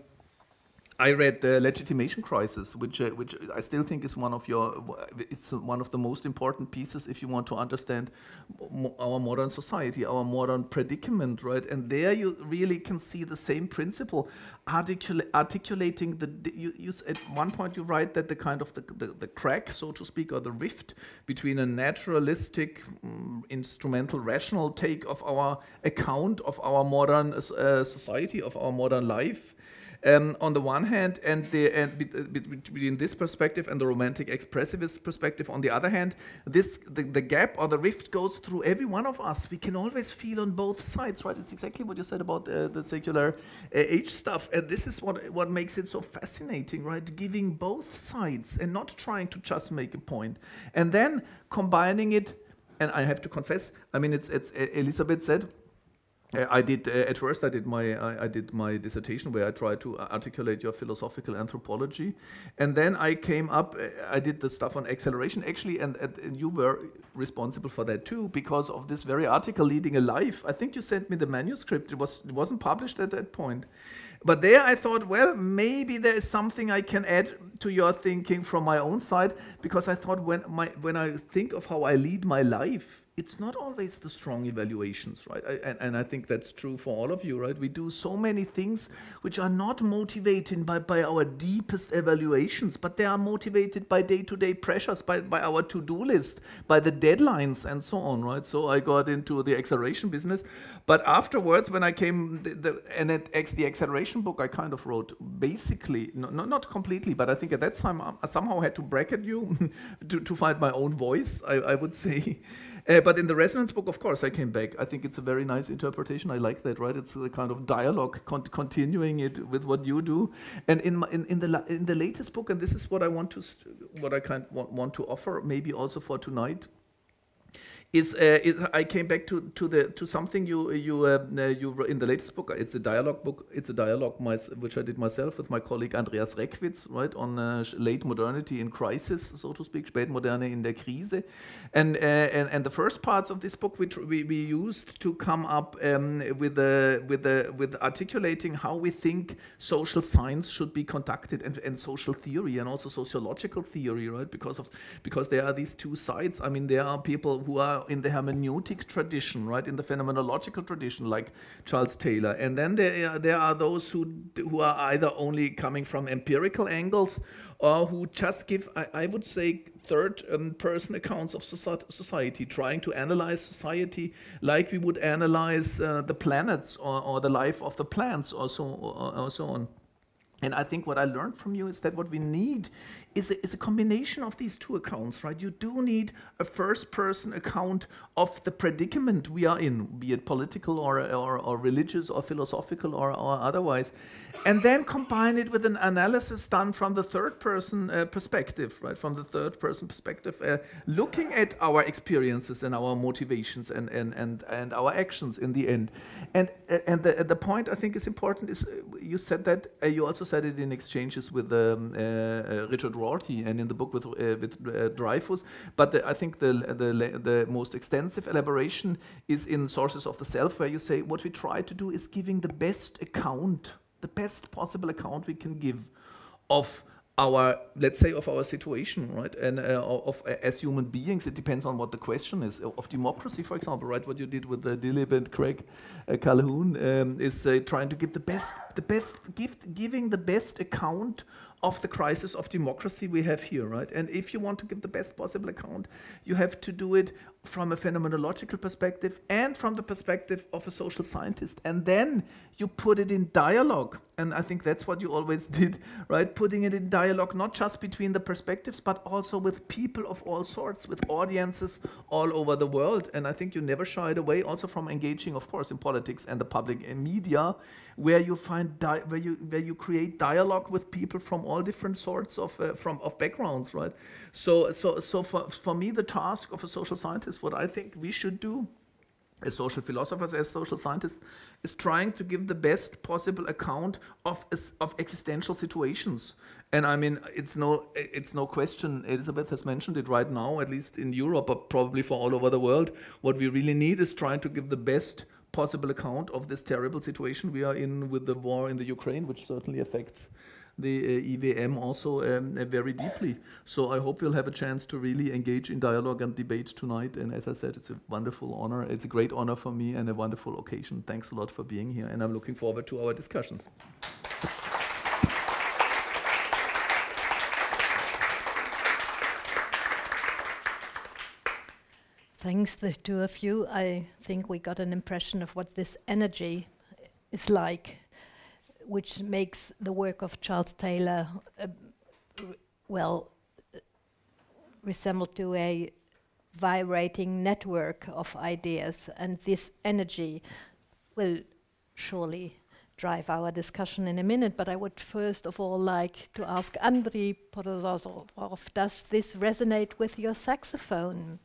I read the legitimation crisis, which uh, which I still think is one of your it's one of the most important pieces if you want to understand our modern society, our modern predicament, right? And there you really can see the same principle, articula articulating the you, you at one point you write that the kind of the, the, the crack, so to speak, or the rift between a naturalistic, um, instrumental, rational take of our account of our modern uh, society, of our modern life um, on the one hand, and, the, and between this perspective and the romantic expressivist perspective on the other hand, this the, the gap or the rift goes through every one of us. We can always feel on both sides, right? It's exactly what you said about uh, the secular uh, age stuff, and this is what what makes it so fascinating, right? Giving both sides and not trying to just make a point, and then combining it. And I have to confess, I mean, it's it's Elisabeth said uh, I did uh, at first. I did my I, I, did my dissertation where I tried to articulate your philosophical anthropology, and then I came up. Uh, I did the stuff on acceleration actually, and, and, you were responsible for that too because of this very article, leading a life. I think you sent me the manuscript. It was it wasn't published at that point, but there I thought, well, maybe there is something I can add to your thinking from my own side because I thought when my when I think of how I lead my life it's not always the strong evaluations, right? I, and, and, I think that's true for all of you, right? We do so many things which are not motivated by, by our deepest evaluations, but they are motivated by day to day pressures, by, by our to do list, by the deadlines, and so on, right? So I got into the acceleration business. But afterwards, when I came, the, the, and it, the acceleration book, I kind of wrote basically, no, no, not completely, but I think at that time I somehow had to bracket you [laughs] to, to find my own voice, I, I would say. Uh, but in the resonance book, of course, I came back. I think it's a very nice interpretation. I like that, right? It's a kind of dialogue, con continuing it with what you do. And in, my, in, in the in the latest book, and this is what I want to what I kind want, want to offer, maybe also for tonight is, uh, is, I came back to to the to something you you uh, uh you in the latest book. It's a dialogue book. It's a dialogue my, which I did myself with my colleague Andreas Reckwitz, right on late modernity in crisis, so to speak, Spätmoderne in der Krise, and and, and the first parts of this book we we, we used to come up um, with the with the with articulating how we think social science should be conducted and, and social theory and also sociological theory, right? Because of because there are these two sides. I mean, there are people who are in the hermeneutic tradition, right, in the phenomenological tradition, like Charles Taylor. And then there are, there are those who, who are either only coming from empirical angles or who just give, I, I would say, third um, person accounts of society, trying to analyze society like we would analyze uh, the planets or, or the life of the plants or so, or, or so on. And I think what I learned from you is that what we need is a, is a combination of these two accounts, right? You do need a first person account of the predicament we are in, be it political or, or, or religious or philosophical or, or otherwise, and then combine it with an analysis done from the third person uh, perspective, right? From the third person perspective, uh, looking at our experiences and our motivations and, and, and, and our actions in the end. And, uh, and the, the point I think is important is uh, you said that, uh, you also said it in exchanges with um, uh, uh, Richard Rorty and in the book with, uh, with uh, Dreyfus. But the, I think the, the, the most extensive elaboration is in Sources of the Self, where you say what we try to do is giving the best account, the best possible account we can give of our let's say of our situation right? And uh, of, uh, as human beings it depends on what the question is. Of democracy for example right? What you did with the Dilip and Craig uh, Calhoun um, is uh, trying to give the best the best giving the best account of the crisis of democracy we have here right? And if you want to give the best possible account you have to do it from a phenomenological perspective and from the perspective of a social scientist. And then you put it in dialogue. And I think that's what you always [laughs] did, right? Putting it in dialogue, not just between the perspectives, but also with people of all sorts, with audiences all over the world. And I think you never shied away also from engaging, of course, in politics and the public and media, where you find where you where you create dialogue with people from all different sorts of uh, from of backgrounds, right? So so so for for me, the task of a social scientist, what I think we should do as social philosophers, as social scientists, is trying to give the best possible account of of existential situations. And I mean, it's no it's no question. Elisabeth has mentioned it right now, at least in Europe, but probably for all over the world. What we really need is trying to give the best possible account of this terrible situation we are in with the war in the Ukraine, which certainly affects the uh, IWM also um, uh, very deeply. So I hope we'll have a chance to really engage in dialogue and debate tonight. And as I said, it's a wonderful honor. It's a great honor for me and a wonderful occasion. Thanks a lot for being here, and I'm looking forward to our discussions. Thanks the two of you. I think we got an impression of what this energy is like, which makes the work of Charles Taylor, uh, well, uh, resemble to a vibrating network of ideas, and this energy will surely drive our discussion in a minute. But I would first of all like to ask Andrij Prosorow, does this resonate with your saxophone?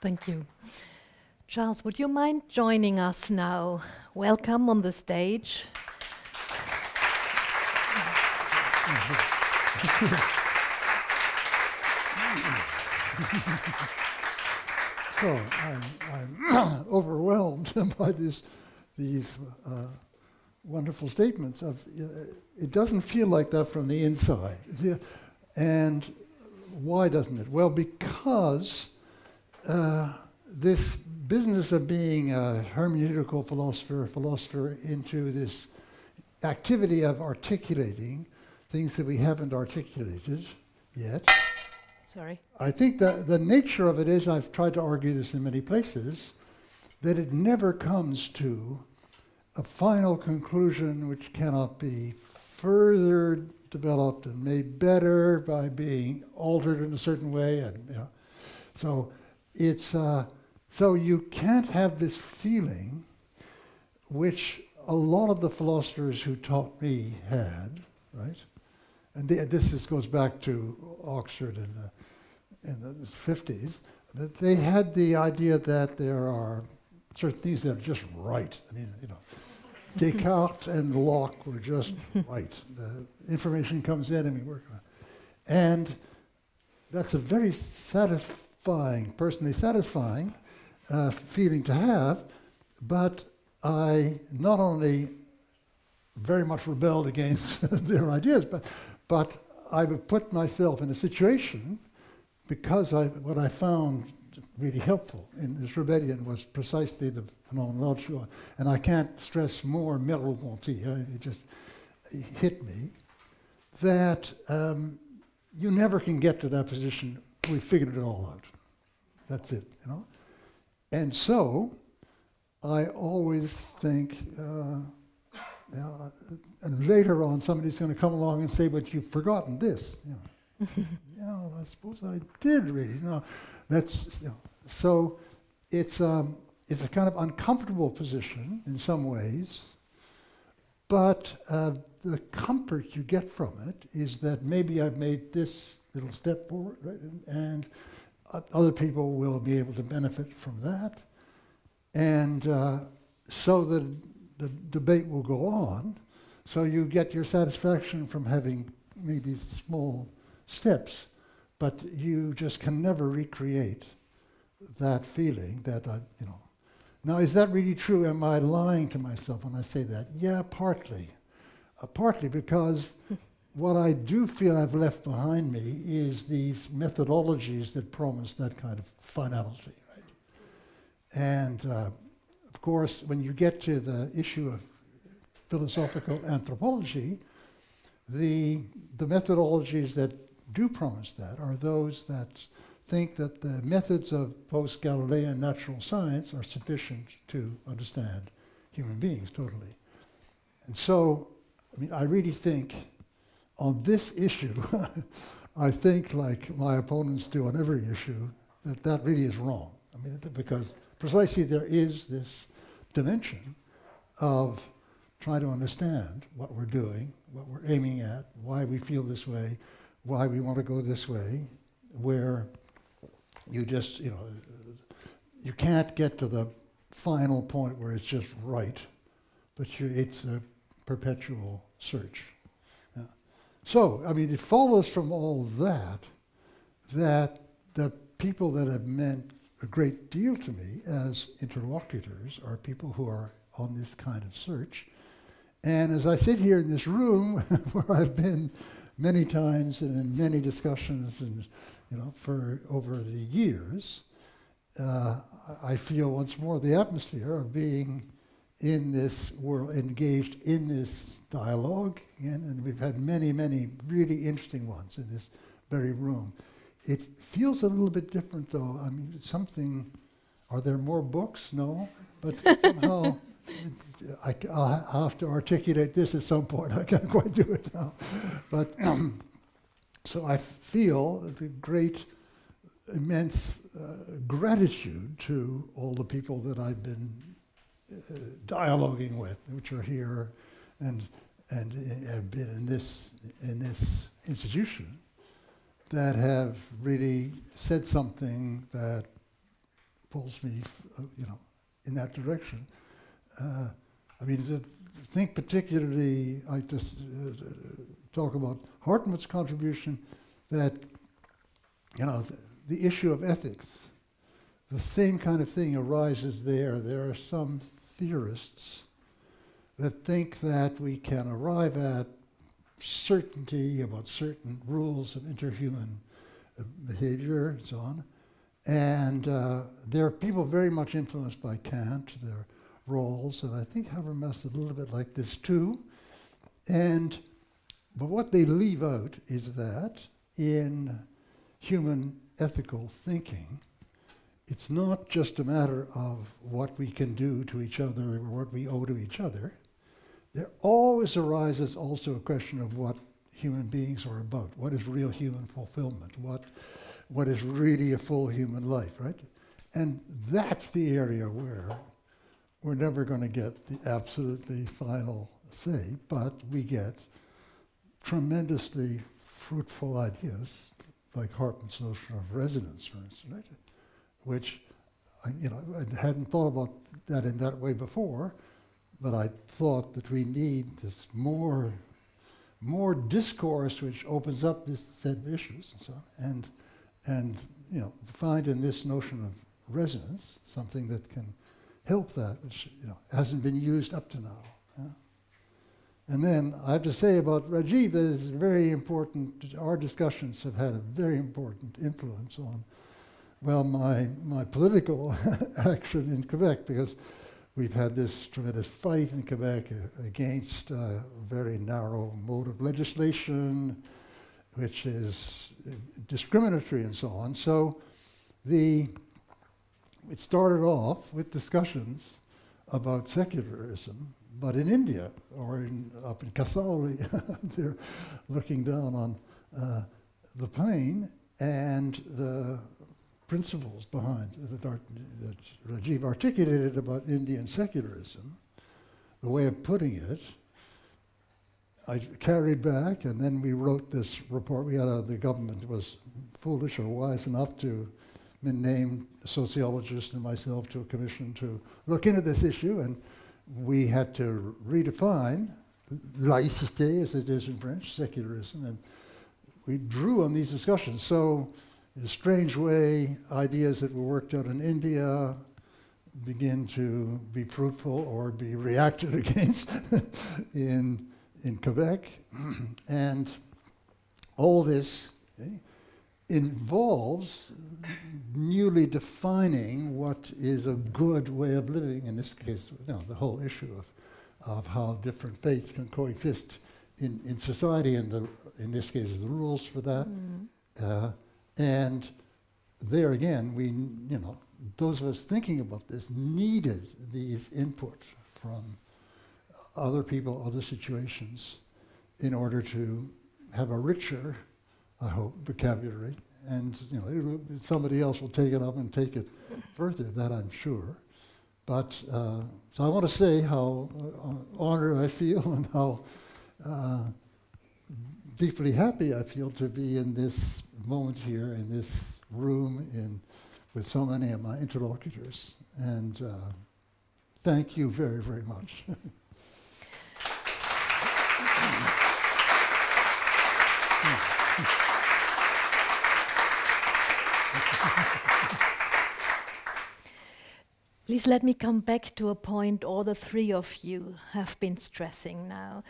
Thank you. Charles, would you mind joining us now? Welcome on the stage. So [laughs] I'm, I'm [coughs] overwhelmed [laughs] by this, these uh, wonderful statements of uh, it doesn't feel like that from the inside. [laughs] And why doesn't it? Well, because uh, this business of being a hermeneutical philosopher, philosopher into this activity of articulating things that we haven't articulated yet. Sorry. I think that the nature of it is, I've tried to argue this in many places, that it never comes to a final conclusion which cannot be further developed and made better by being altered in a certain way. And you know, so it's uh, so you can't have this feeling, which a lot of the philosophers who taught me had, right? And the, this is, goes back to Oxford in the in the 50s, that they had the idea that there are certain things that are just right. I mean, you know, Descartes and Locke were just [laughs] right. The information comes in and we work on it. And that's a very satisfying, personally satisfying uh, feeling to have, but I not only very much rebelled against [laughs] their ideas, but, but I would put myself in a situation because I, what I found really helpful in this rebellion was precisely the phenomenological, and I can't stress more Merleau-Ponty, uh, it just hit me, that um, you never can get to that position, we figured it all out. That's it, you know? And so, I always think, uh, yeah, and later on somebody's going to come along and say, but you've forgotten this. You know. [laughs] yeah, I suppose I did really. No, that's you know, so. It's um, it's a kind of uncomfortable position in some ways, but uh, the comfort you get from it is that maybe I've made this little step forward, right? and, and other people will be able to benefit from that, and uh, so the the debate will go on. So you get your satisfaction from having these small steps, but you just can never recreate that feeling that I, you know. Now, is that really true? Am I lying to myself when I say that? Yeah, partly. Uh, partly because [laughs] what I do feel I've left behind me is these methodologies that promise that kind of finality, right? And uh, of course, when you get to the issue of philosophical anthropology, the, the methodologies that do promise that are those that think that the methods of post Galilean natural science are sufficient to understand human beings totally. And so, I mean, I really think on this issue, [laughs] I think, like my opponents do on every issue, that that really is wrong. I mean, because precisely there is this dimension of trying to understand what we're doing, what we're aiming at, why we feel this way, why we want to go this way, where you just, you know, you can't get to the final point where it's just right, but you, it's a perpetual search. So, I mean, it follows from all that that the people that have meant a great deal to me as interlocutors are people who are on this kind of search. And as I sit here in this room [laughs] where I've been many times and in many discussions and you know for over the years, uh, I feel once more the atmosphere of being in this world, engaged in this dialogue, and, and we've had many, many really interesting ones in this very room. it feels a little bit different, though. I mean, something. Are there more books? No, but somehow. [laughs] I, will have to articulate this at some point. [laughs] I can't quite do it now. But [clears throat] so I feel the great, immense uh, gratitude to all the people that I've been uh, dialoguing with, which are here and and have been in this in this institution, that have really said something that pulls me, you know, in that direction. Uh, I mean, think particularly, I just uh, talk about Hartmut's contribution that, you know, the, the issue of ethics, the same kind of thing arises there. There are some theorists that think that we can arrive at certainty about certain rules of interhuman uh, behavior and so on. And uh, there are people very much influenced by Kant, their roles, and I think Habermas is a little bit like this too. And but what they leave out is that in human ethical thinking, it's not just a matter of what we can do to each other or what we owe to each other. There always arises also a question of what human beings are about. What is real human fulfillment? What, what is really a full human life, right? And that's the area where we're never going to get the absolutely final say, but we get tremendously fruitful ideas, like Hartmut's notion of resonance, for instance, right? which I, you know, I hadn't thought about that in that way before, but I thought that we need this more, more discourse which opens up this set of issues and so on, and, and you know, find in this notion of resonance something that can help that, which you know, hasn't been used up to now. And then I have to say about Rajeev that is very important. Our discussions have had a very important influence on, well, my my political [laughs] action in Quebec because we've had this tremendous fight in Quebec against a very narrow mode of legislation, which is discriminatory and so on. So the it started off with discussions about secularism, but in India or in, up in Kasauli, [laughs] they're looking down on uh, the plain and the principles behind that, art, that Rajeev articulated about Indian secularism, the way of putting it, I carried back, and then we wrote this report. We had a, the government was foolish or wise enough to name a sociologist and myself to a commission to look into this issue, and we had to redefine laïcité, as it is in French, secularism, and we drew on these discussions. So, in a strange way, ideas that were worked out in India begin to be fruitful or be reacted [laughs] against in, in Quebec. [clears throat] and all this eh, involves newly defining what is a good way of living, in this case, you know, the whole issue of, of how different faiths can coexist in, in society, and the, in this case, the rules for that. Uh, and there again, we, you know, those of us thinking about this needed these input from other people, other situations, in order to have a richer, I hope, vocabulary. And you know, somebody else will take it up and take it further. That I'm sure. But uh, so I want to say how uh, honored I feel [laughs] and how uh, deeply happy I feel to be in this moment here in this room in with so many of my interlocutors. And uh, thank you very, very much. Please let me come back to a point all the three of you have been stressing now.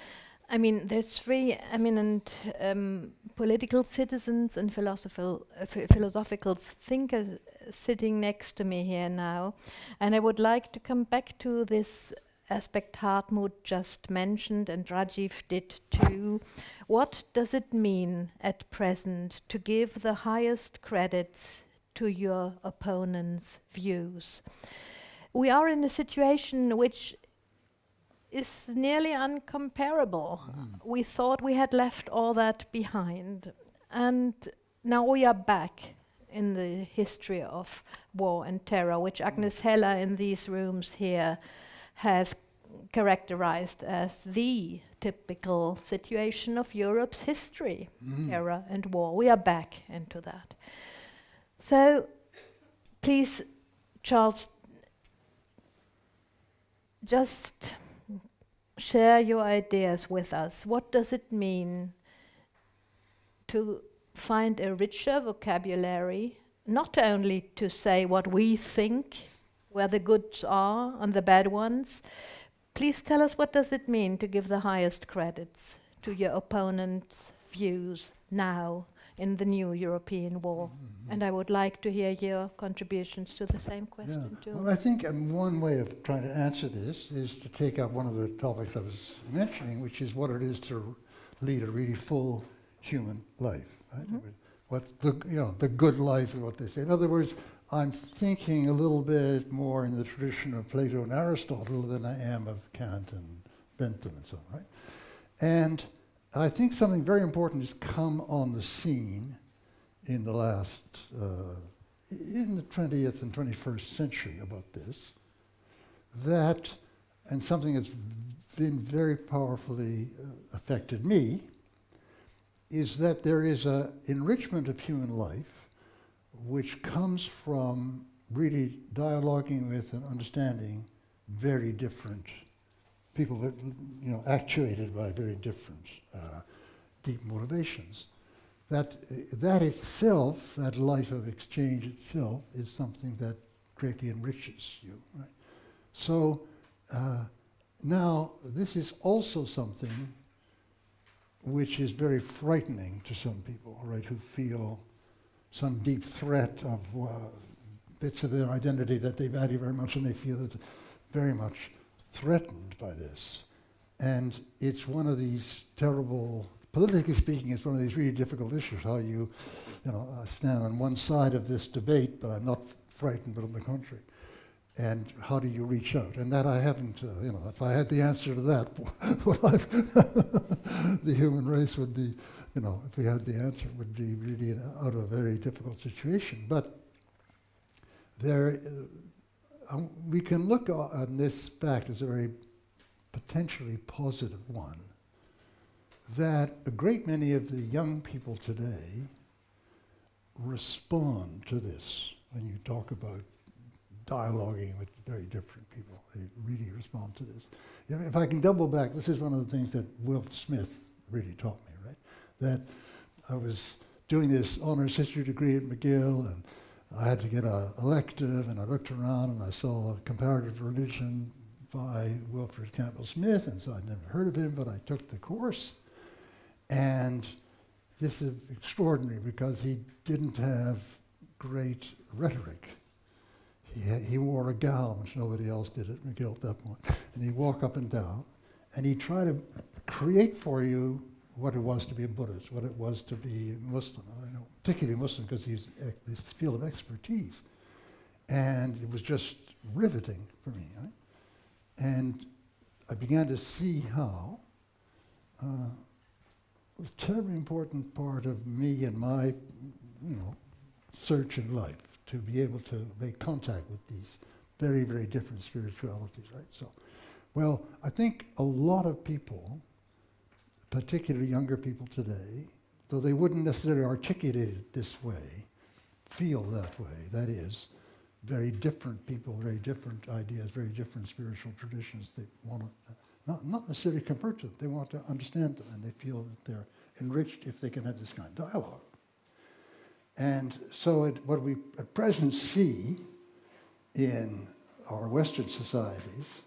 I mean, there's three eminent um, political citizens and philosophical, uh, philosophical thinkers sitting next to me here now. And I would like to come back to this aspect Hartmut just mentioned and Rajeev did too. What does it mean at present to give the highest credits to your opponent's views? We are in a situation which is nearly uncomparable. Hmm. We thought we had left all that behind, and now we are back in the history of war and terror, which hmm. Agnes Heller in these rooms here has characterized as the typical situation of Europe's history hmm. terror and war. We are back into that. So, please, Charles, just share your ideas with us. What does it mean to find a richer vocabulary, not only to say what we think, where the goods are and the bad ones. Please tell us what does it mean to give the highest credits to your opponent's views now in the new European war? And I would like to hear your contributions to the same question Yeah. too. Well, I think um, one way of trying to answer this is to take up one of the topics I was mentioning, which is what it is to lead a really full human life. Right? What's the you know the good life, is what they say. In other words, I'm thinking a little bit more in the tradition of Plato and Aristotle than I am of Kant and Bentham and so on. Right? And I think something very important has come on the scene in the last, uh, in the 20th and 21st century about this, that, and something that's been very powerfully uh, affected me, is that there is a enrichment of human life which comes from really dialoguing with and understanding very different people that you know actuated by very different deep motivations. That uh, that itself, that life of exchange itself, is something that greatly enriches you. Right? So uh, now this is also something which is very frightening to some people, right, who feel some deep threat of uh, bits of their identity that they value very much, and they feel very much threatened by this. And it's one of these terrible, politically speaking, it's one of these really difficult issues. How you, you know, I stand on one side of this debate, but I'm not frightened, but on the contrary. And how do you reach out? And that I haven't, uh, you know, if I had the answer to that, [laughs] I've [laughs] the human race would be, you know, if we had the answer, would be really out of a very difficult situation. But there, uh, um, we can look on this fact as a very potentially positive one. That a great many of the young people today respond to this when you talk about dialoguing with very different people. They really respond to this. If I can double back, this is one of the things that Will Smith really taught me, right? That I was doing this honors history degree at McGill, and I had to get a elective, and I looked around and I saw comparative religion by Wilfred Cantwell Smith, and so I'd never heard of him, but I took the course. And this is extraordinary because he didn't have great rhetoric. He, he wore a gown, which nobody else did at McGill at that point. And he'd walk up and down, and he'd try to create for you what it was to be a Buddhist, what it was to be Muslim, know, particularly Muslim because he's this field of expertise. And it was just riveting for me. Right? And I began to see how uh, a terribly important part of me and my, you know, search in life to be able to make contact with these very, very different spiritualities, right? So, well, I think a lot of people, particularly younger people today, though they wouldn't necessarily articulate it this way, feel that way. That is, very different people, very different ideas, very different spiritual traditions. They want to not, not necessarily convert to them. They want to understand them, and they feel that they're enriched if they can have this kind of dialogue. And so, it, what we at present see in our Western societies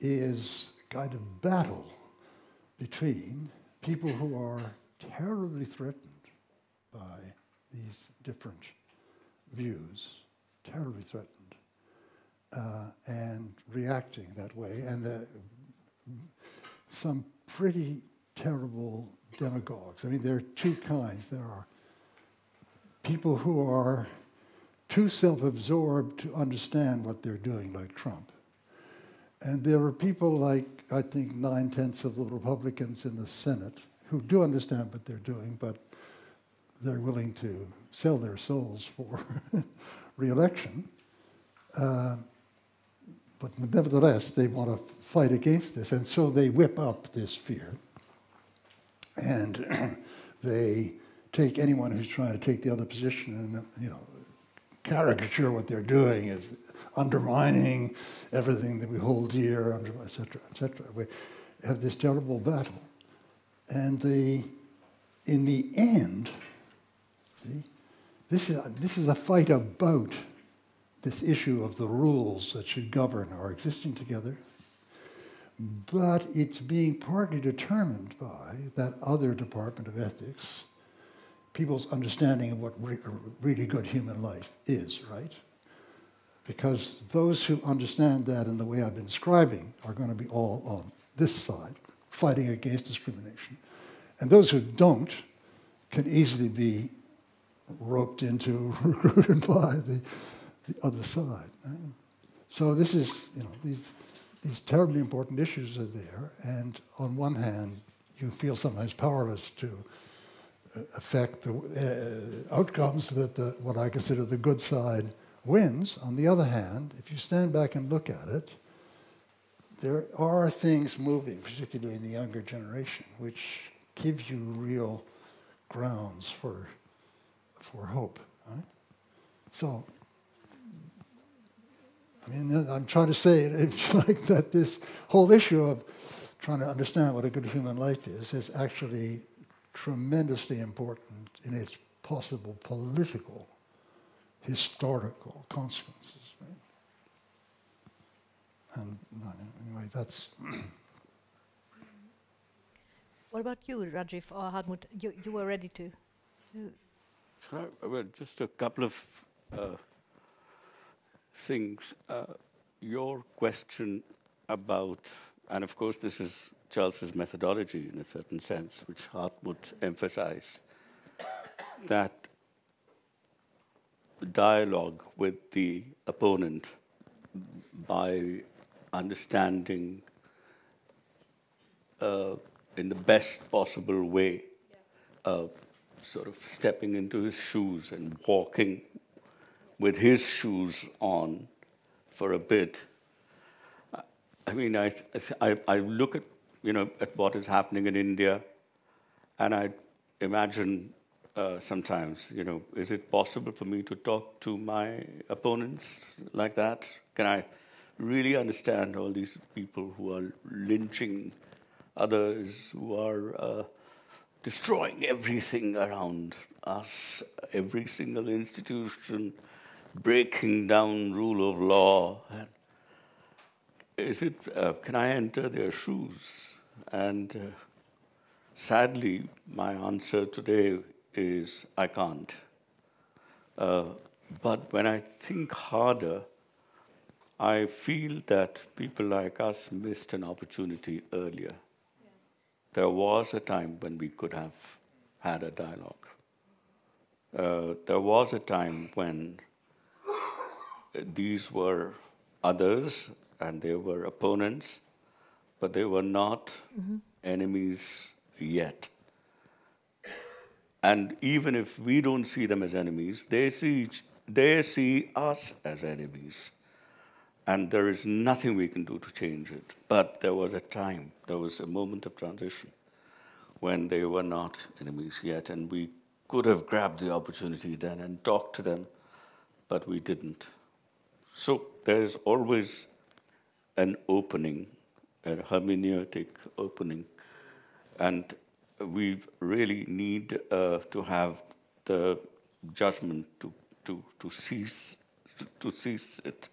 is a kind of battle between people who are terribly threatened by these different views, terribly threatened, uh, and reacting that way. And the, some pretty terrible demagogues. I mean, there are two kinds. There are people who are too self absorbed to understand what they're doing, like Trump. And there are people like, I think, nine tenths of the Republicans in the Senate who do understand what they're doing, but they're willing to sell their souls for [laughs] reelection. Uh, but nevertheless, they want to fight against this, and so they whip up this fear. And [clears throat] they take anyone who's trying to take the other position and, you know, caricature what they're doing is undermining everything that we hold dear, et cetera, et cetera. We have this terrible battle. And the, in the end, see, this is, this is a fight about this issue of the rules that should govern our existing together, but it's being partly determined by that other Department of Ethics, people's understanding of what re- really good human life is, right? Because those who understand that in the way I've been describing are going to be all on this side, fighting against discrimination. And those who don't can easily be roped into, [laughs] recruited by the, the other side. So this is, you know, these, these terribly important issues are there, and on one hand, you feel sometimes powerless to uh, affect the uh, outcomes that the, what I consider the good side wins. On the other hand, if you stand back and look at it, there are things moving, particularly in the younger generation, which give you real grounds for, for hope. Right? So, I mean, uh, I'm trying to say it's [laughs] like that this whole issue of trying to understand what a good human life is is actually tremendously important in its possible political historical consequences. Right? And anyway, that's. what about you, Rajeev uh, or Hartmut? You, you were ready to. Sure. Well, just a couple of uh, things. Uh, your question about, and of course, this is Charles's methodology in a certain sense, which Hartmut emphasized, that dialogue with the opponent by understanding uh, in the best possible way, uh, sort of stepping into his shoes and walking with his shoes on for a bit. I mean, I, I, I look at, you know, at what is happening in India, and I imagine uh, sometimes, you know, is it possible for me to talk to my opponents like that? Can I really understand all these people who are lynching others, who are uh, destroying everything around us, every single institution, breaking down rule of law? Is it, uh, can I enter their shoes? And uh, sadly, my answer today is I can't. Uh, but when I think harder, I feel that people like us missed an opportunity earlier. There was a time when we could have had a dialogue. Uh, there was a time when these were others and they were opponents, but they were not mm-hmm. enemies yet. And even if we don't see them as enemies, they see, they see us as enemies. And there is nothing we can do to change it. But there was a time, there was a moment of transition when they were not enemies yet. And we could have grabbed the opportunity then and talked to them, but we didn't. So there is always an opening, a hermeneutic opening. And we really need uh, to have the judgment to, to, to seize to seize it,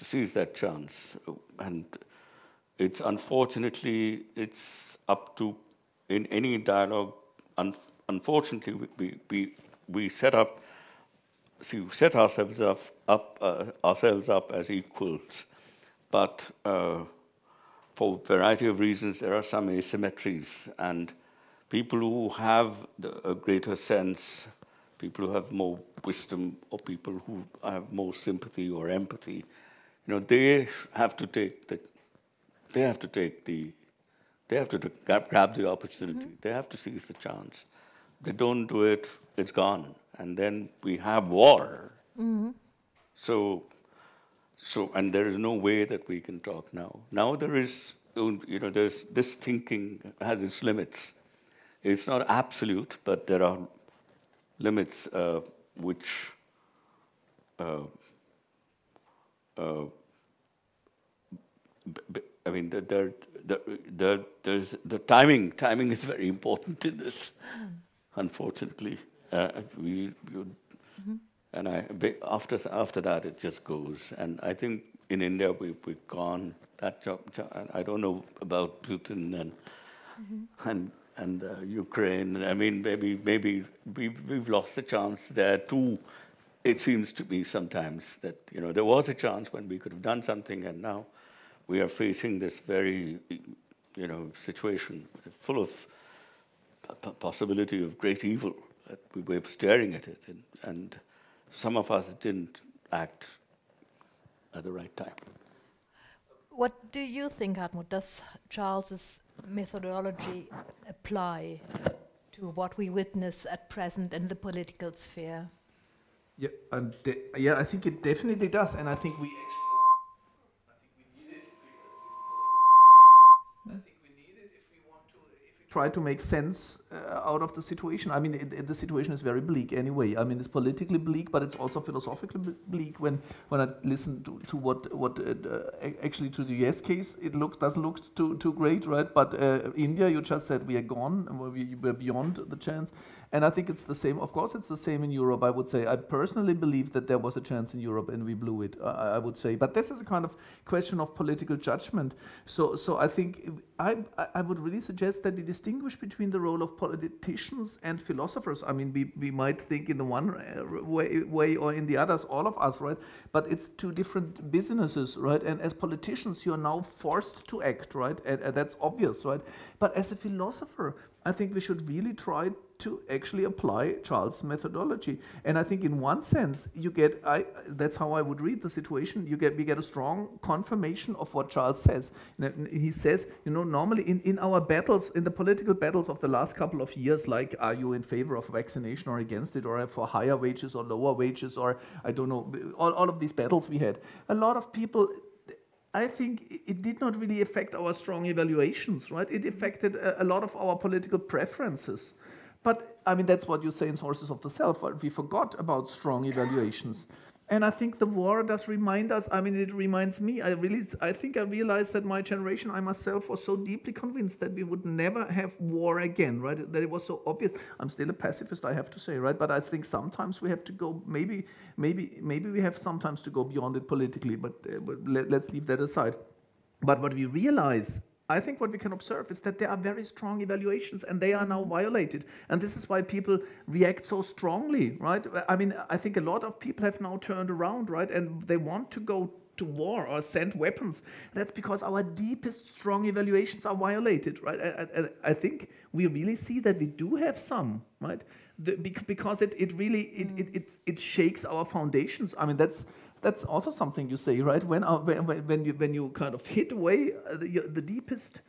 to seize that chance. And it's unfortunately it's up to in any dialogue. Un, unfortunately, we, we we set up see, set ourselves up, up uh, ourselves up as equals, but uh, for a variety of reasons, there are some asymmetries, and people who have the, a greater sense, people who have more wisdom, or people who have more sympathy or empathy, you know, they have to take the, they have to take the, they have to grab, grab the opportunity. Mm -hmm. They have to seize the chance. They don't do it, it's gone, and then we have war. Mm -hmm. So, so, and there is no way that we can talk now. Now there is, you know, there's this thinking has its limits. It's not absolute, but there are limits uh, which uh, uh, I mean, the, the, the, there's the timing. Timing is very important in this, unfortunately. Uh, we, we mm -hmm. and I after after that it just goes. And I think in India we we've gone that job. I don't know about Putin and mm -hmm. and and uh, Ukraine. I mean, maybe maybe we we've lost the chance there too it seems to me sometimes that you know there was a chance when we could have done something, and now we are facing this very you know situation full of possibility of great evil. We were staring at it, and, and some of us didn't act at the right time. What do you think, Hartmut? Does Charles's methodology apply to what we witness at present in the political sphere? Yeah, um, yeah, I think it definitely does, and I think we actually. try to make sense uh, out of the situation. I mean, it, it, the situation is very bleak anyway. I mean, it's politically bleak, but it's also philosophically bleak. When when I listen to, to what what uh, actually to the U.S. case, it looks doesn't look too too great, right? But uh, India, you just said we are gone, we we're beyond the chance. And I think it's the same. Of course, it's the same in Europe. I would say. I personally believe that there was a chance in Europe and we blew it. I, I would say. But this is a kind of question of political judgment. So, so I think I, I would really suggest that we distinguish between the role of politicians and philosophers. I mean, we, we might think in the one uh, way, way or in the others, all of us, right? But it's two different businesses, right? And as politicians, you are now forced to act, right? And, and that's obvious, right? But as a philosopher, I think we should really try to actually apply Charles' methodology. And I think in one sense, you get, I, that's how I would read the situation, you get, we get a strong confirmation of what Charles says. He says, you know, normally in, in our battles, in the political battles of the last couple of years, like are you in favor of vaccination or against it, or for higher wages or lower wages, or I don't know, all, all of these battles we had, a lot of people I think it did not really affect our strong evaluations, right? It affected a, a, lot of our political preferences. But I mean, that's what you say in Sources of the Self. We forgot about strong evaluations. And I think the war does remind us, I mean, it reminds me, I really, I think I realized that my generation, I myself was so deeply convinced that we would never have war again, right? That it was so obvious. I'm still a pacifist, I have to say, right? But I think sometimes we have to go, maybe, maybe, maybe we have sometimes to go beyond it politically, but, uh, but let, let's leave that aside. But what we realize I think what we can observe is that there are very strong evaluations and they are now mm-hmm. violated. And this is why people react so strongly, right? I mean, I think a lot of people have now turned around, right? And they want to go to war or send weapons. That's because our deepest strong evaluations are violated, right? I, I, I think we really see that we do have some, right? The, because it, it really, it, it, mm. it, it shakes our foundations. I mean, that's, that's also something you say, right? When, uh, when, when, you, when you kind of hit away uh, the, the deepest,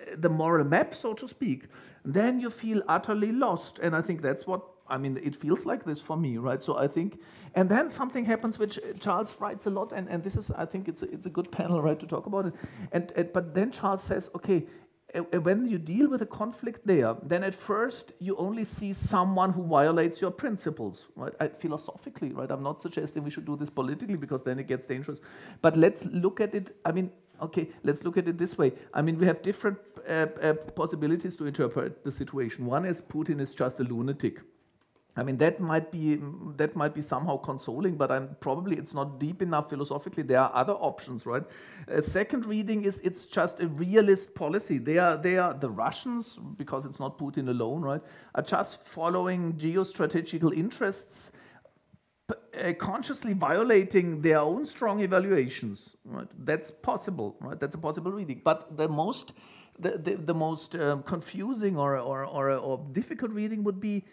uh, the moral map, so to speak, then you feel utterly lost. And I think that's what, I mean, it feels like this for me, right? So I think, and then something happens which Charles writes a lot, and, and this is, I think it's a, it's a good panel, right, to talk about it. And, and But then Charles says, okay, when you deal with a conflict there, then at first you only see someone who violates your principles, right? I, philosophically, right? I'm not suggesting we should do this politically because then it gets dangerous. But let's look at it. I mean, okay, let's look at it this way. I mean, we have different uh, uh, possibilities to interpret the situation. One is Putin is just a lunatic. I mean that might be that might be somehow consoling, but I'm probably it's not deep enough philosophically. There are other options, right? A second reading is it's just a realist policy. They are they are the Russians because it's not Putin alone, right? Are just following geostrategical interests uh, consciously violating their own strong evaluations. Right? That's possible. Right? That's a possible reading. But the most, the, the, the most um, confusing or, or, or, or difficult reading would be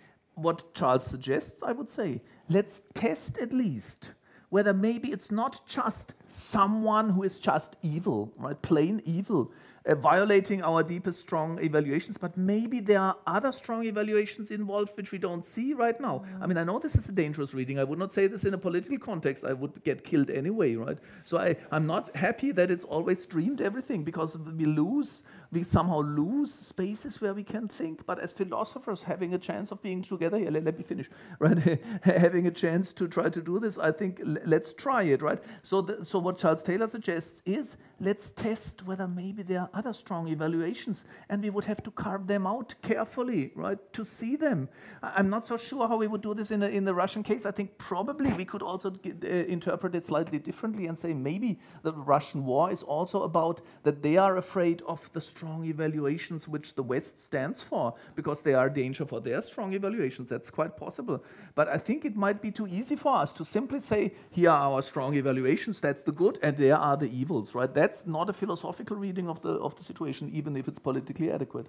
what Charles suggests. I would say let's test at least whether maybe it's not just someone who is just evil, right? Plain evil, uh, violating our deepest strong evaluations, but maybe there are other strong evaluations involved which we don't see right now. I mean, I know this is a dangerous reading. I would not say this in a political context. I would get killed anyway, right? So I, I'm not happy that it's always dreamed everything because we lose, we somehow lose spaces where we can think. But as philosophers, having a chance of being together here, let, let me finish, [laughs] right? having a chance to try to do this, I think let's try it, right? So, the, so what Charles Taylor suggests is let's test whether maybe there are other strong evaluations, and we would have to carve them out carefully, right, to see them. I'm not so sure how we would do this in, a, in the Russian case. I think probably we could also get, uh, interpret it slightly differently and say maybe the Russian war is also about that they are afraid of the strong evaluations which the West stands for because they are danger for their strong evaluations. That's quite possible. But I think it might be too easy for us to simply say, here are our strong evaluations, that's the good, and there are the evils, right? That's not a philosophical reading of the, of the situation, even if it's politically adequate.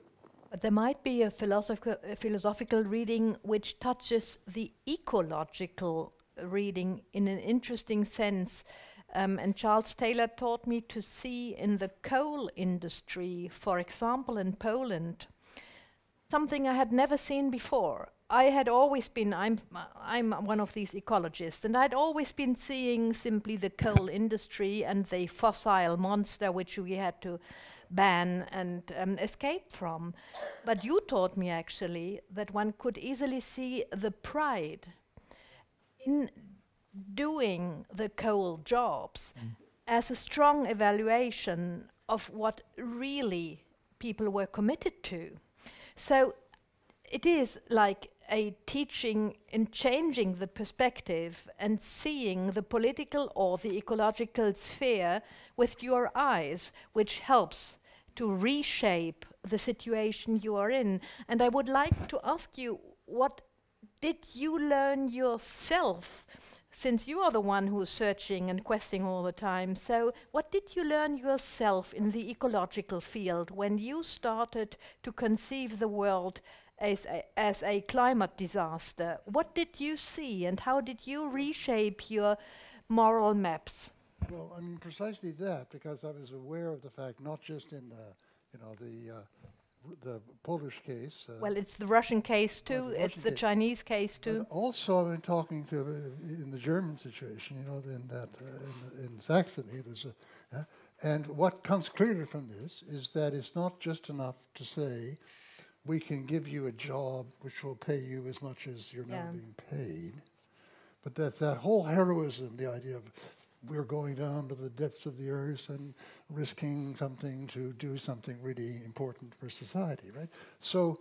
But there might be a philosophical, a philosophical reading which touches the ecological reading in an interesting sense. Um, and Charles Taylor taught me to see in the coal industry, for example, in Poland, something I had never seen before. I had always been, I'm, I'm one of these ecologists, and I'd always been seeing simply the coal industry and the fossil monster which we had to ban and um, escape from. But you taught me actually that one could easily see the pride in doing the coal jobs mm. as a strong evaluation of what really people were committed to. So it is like a teaching in changing the perspective and seeing the political or the ecological sphere with your eyes, which helps to reshape the situation you are in. And I would like to ask you what did you learn yourself? Since you are the one who's searching and questing all the time, so what did you learn yourself in the ecological field when you started to conceive the world as a, as a climate disaster? What did you see and how did you reshape your moral maps? Well, I mean precisely that, because I was aware of the fact, not just in the, you know, the uh, the Polish case. Uh, Well, it's the Russian case Well, too, the it's Russian the case. Chinese case but too. also, I've been talking to uh, in the German situation. You know, in that uh, in, in Saxony, there's a, yeah, and what comes clearly from this is that it's not just enough to say we can give you a job which will pay you as much as you're now being paid, but that that whole heroism, the idea of we're going down to the depths of the earth and risking something to do something really important for society, right? So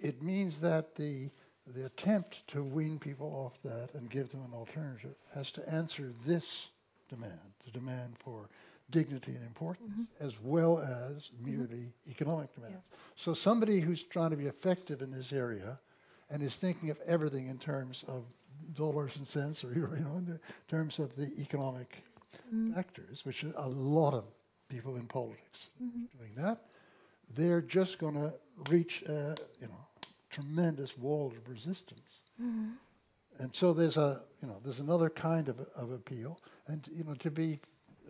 it means that the the attempt to wean people off that and give them an alternative has to answer this demand, the demand for dignity and importance, mm-hmm. as well as mm-hmm. merely economic demands. So somebody who's trying to be effective in this area and is thinking of everything in terms of dollars and cents or [laughs] you know, in terms of the economic factors, which a lot of people in politics doing that, they're just going to reach, uh, you know, tremendous wall of resistance. And so there's a, you know, there's another kind of, of appeal, and you know, to be,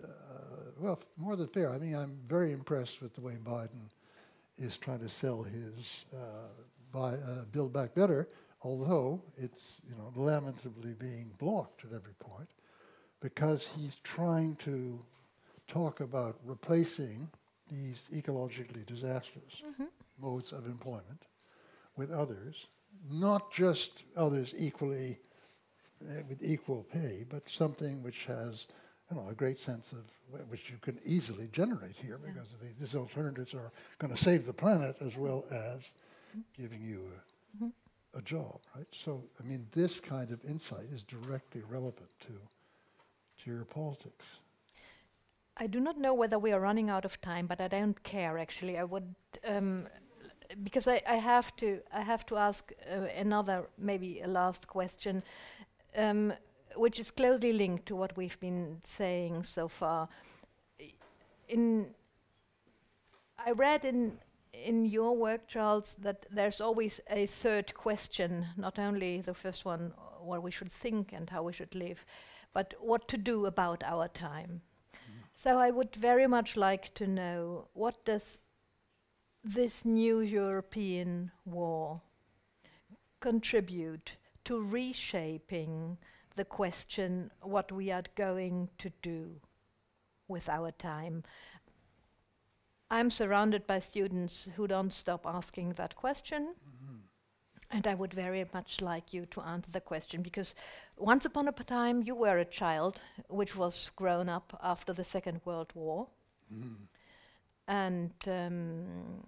uh, well, more than fair. I mean, I'm very impressed with the way Biden is trying to sell his uh, buy, uh, Build Back Better, although it's, you know, lamentably being blocked at every point, because he's trying to talk about replacing these ecologically disastrous mm-hmm. modes of employment with others, not just others equally uh, with equal pay, but something which has you know, a great sense of wh- which you can easily generate here because the, these alternatives are going to save the planet as well as mm-hmm. giving you a, mm-hmm. A job, right? So, I mean, this kind of insight is directly relevant to to your politics. I do not know whether we are running out of time, but I don't care actually. I would um, because I, I have to I have to ask uh, another maybe a last question. Um, which is closely linked to what we've been saying so far. In I read in in your work, Charles, that there's always a third question, not only the first one, what we should think and how we should live, but what to do about our time. So I would very much like to know what does this new European war contribute to reshaping the question what we are going to do with our time. I'm surrounded by students who don't stop asking that question. And I would very much like you to answer the question because once upon a time you were a child which was grown up after the Second World War. And um,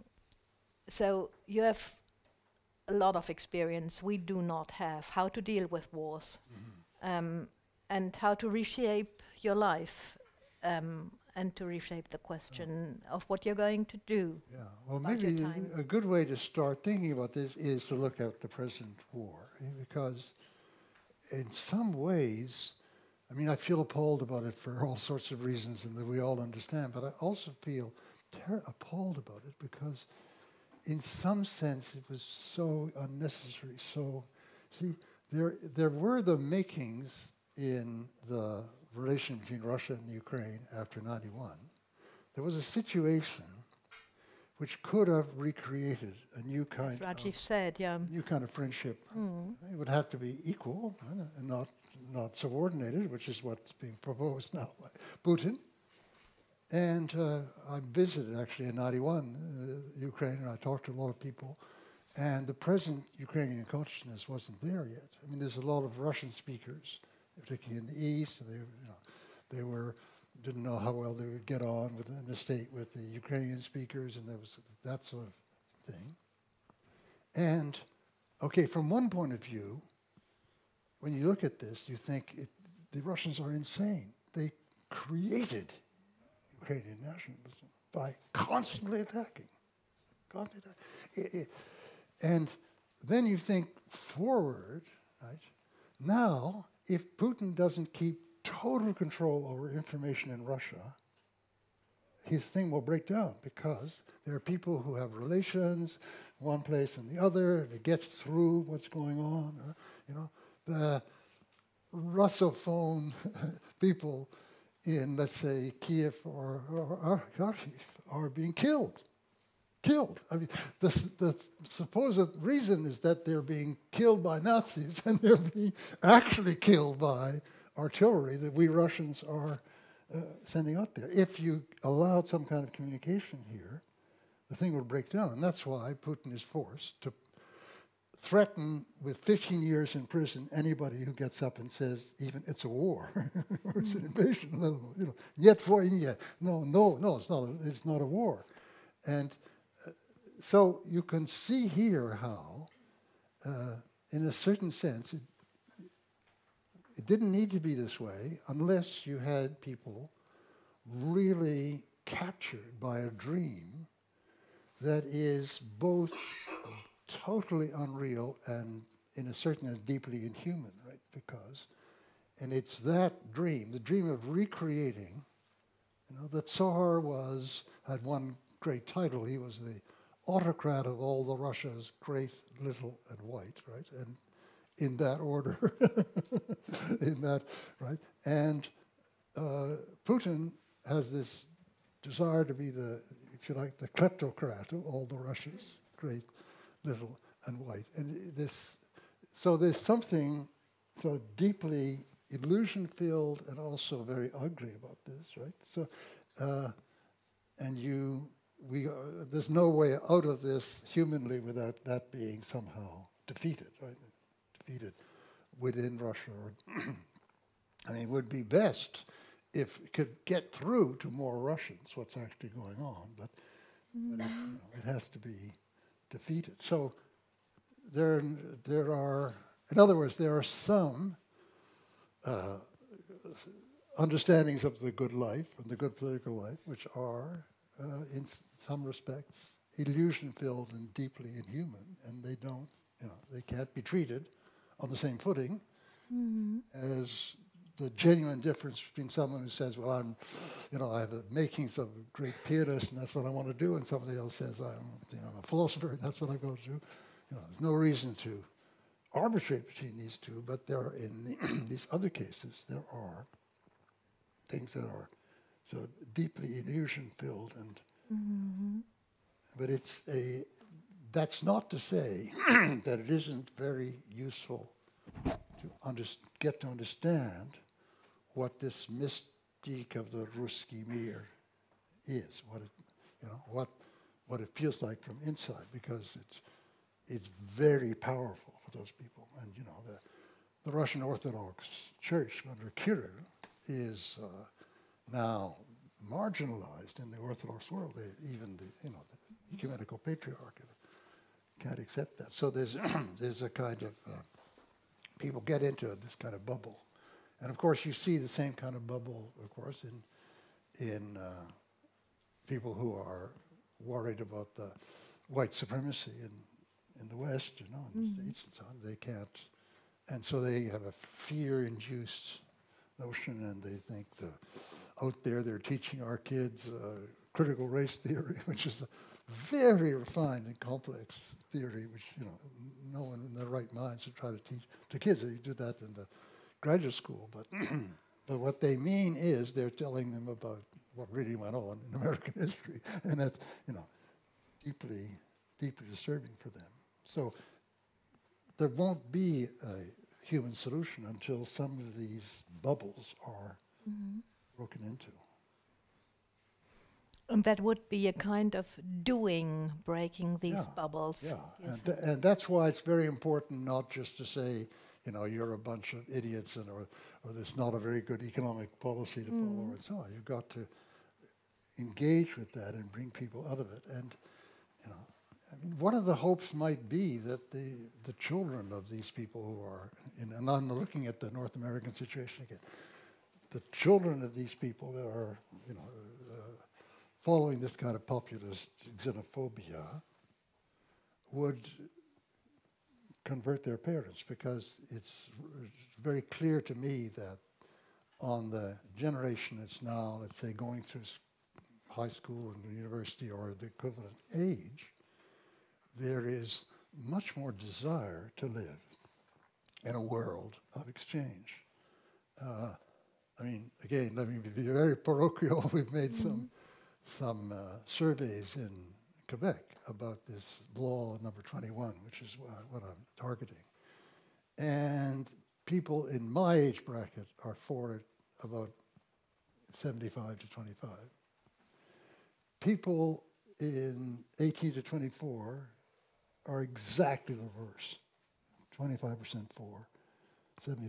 so you have a lot of experience we do not have how to deal with wars um, and how to reshape your life um, and to reshape the question of what you're going to do. Yeah, well, maybe a good way to start thinking about this is to look at the present war, eh, because in some ways, I mean, I feel appalled about it for [laughs] all sorts of reasons and that we all understand, but I also feel appalled about it because, in some sense, it was so unnecessary. So, see, there there were the makings in the relation between Russia and Ukraine after '91. There was a situation which could have recreated a new kind Rajeev of said, yeah. new kind of friendship. Mm. It would have to be equal and not not subordinated, which is what's being proposed now by Putin. And uh, I visited actually in '91 uh, Ukraine, and I talked to a lot of people. And the present Ukrainian consciousness wasn't there yet. I mean, there's a lot of Russian speakers, particularly in the east. They, you know, they were didn't know how well they would get on with in the state with the Ukrainian speakers, and there was that sort of thing. And okay, from one point of view, when you look at this, you think it, the Russians are insane. They created Ukrainian nationalism by constantly attacking. Constantly attack- i- i- and then you think forward, right? Now, if Putin doesn't keep total control over information in Russia, his thing will break down because there are people who have relations one place and the other. If it gets through what's going on, uh, you know, the Russophone [laughs] people in, let's say, Kiev or, or Kharkiv are being killed. Killed. I mean, the, the supposed reason is that they're being killed by Nazis [laughs] and they're being actually killed by artillery that we Russians are uh, sending out there. If you allowed some kind of communication here, the thing would break down. And that's why Putin is forced to threaten with 15 years in prison anybody who gets up and says even it's a war [laughs] or it's an invasion. No, you know, yet for yeah, no, no, no, it's not. A, it's not a war, and so you can see here how, uh, in a certain sense, it, it didn't need to be this way unless you had people really captured by a dream that is both totally unreal and, in a certain sense, deeply inhuman, right? Because, and it's that dream, the dream of recreating, you know, that Tsar was, had one great title. He was the autocrat of all the Russias, great, little, and white, right? And in that order, [laughs] in that, right? And uh, Putin has this desire to be the, if you like, the kleptocrat of all the Russias, great, little, and white. And this, so there's something so deeply illusion-filled and also very ugly about this, right? So, uh, and you, we, are, there's no way out of this humanly without that being somehow defeated, right? Defeated within Russia. [clears throat] I mean, it would be best if it could get through to more Russians what's actually going on, but, but it, you know, it has to be defeated. So there, there are, in other words, there are some uh, understandings of the good life and the good political life, which are, uh, some respects, illusion-filled and deeply inhuman, and they don't, you know, they can't be treated on the same footing mm-hmm. as the genuine difference between someone who says, "Well, I'm, you know, I have the makings of a great pianist, and that's what I want to do," and somebody else says, "I'm, you know, I'm a philosopher, and that's what I'm going to do." You know, there's no reason to arbitrate between these two, but there are in the [clears throat] these other cases there are things that are so deeply illusion filled and but it's a that's not to say [clears throat] that it isn't very useful to underst- get to understand what this mystique of the Ruski Mir is, what it, you know, what, what it feels like from inside, because it's, it's very powerful for those people. And, you know, the, the Russian Orthodox Church under Kirill is uh, now marginalized in the Orthodox world. They, even the, you know, the ecumenical patriarch can't accept that. So there's, [clears throat] there's a kind of, uh, people get into this kind of bubble. And of course, you see the same kind of bubble, of course, in, in uh, people who are worried about the white supremacy in, in the West, you know, in the States and so on. They can't, and so they have a fear-induced notion, and they think the out there they're teaching our kids uh, critical race theory, [laughs] which is a very refined and complex theory, which you know no one in their right mind should try to teach to kids. They do that in the graduate school, but [clears throat] but what they mean is they're telling them about what really went on in [laughs] American history, and that's you know deeply deeply disturbing for them. So there won't be a human solution until some of these bubbles are broken into. And that would be a kind of doing, breaking these Yeah, bubbles. Yeah, and, th- and that's why it's very important not just to say, you know, you're a bunch of idiots and or, or there's not a very good economic policy to follow mm. and so on. You've got to engage with that and bring people out of it. And, you know, I mean, one of the hopes might be that the, the children of these people who are, in, and I'm looking at the North American situation again, the children of these people that are, you know, uh, following this kind of populist xenophobia would convert their parents because it's, very clear to me that on the generation that's now, let's say, going through high school and university or the equivalent age, there is much more desire to live in a world of exchange. Uh, I mean, again, let me be very parochial. [laughs] We've made some some uh, surveys in Quebec about this law number 21, which is wha- what I'm targeting. And people in my age bracket are for it about 75 to 25. People in 18 to 24 are exactly the reverse 25% for, 75%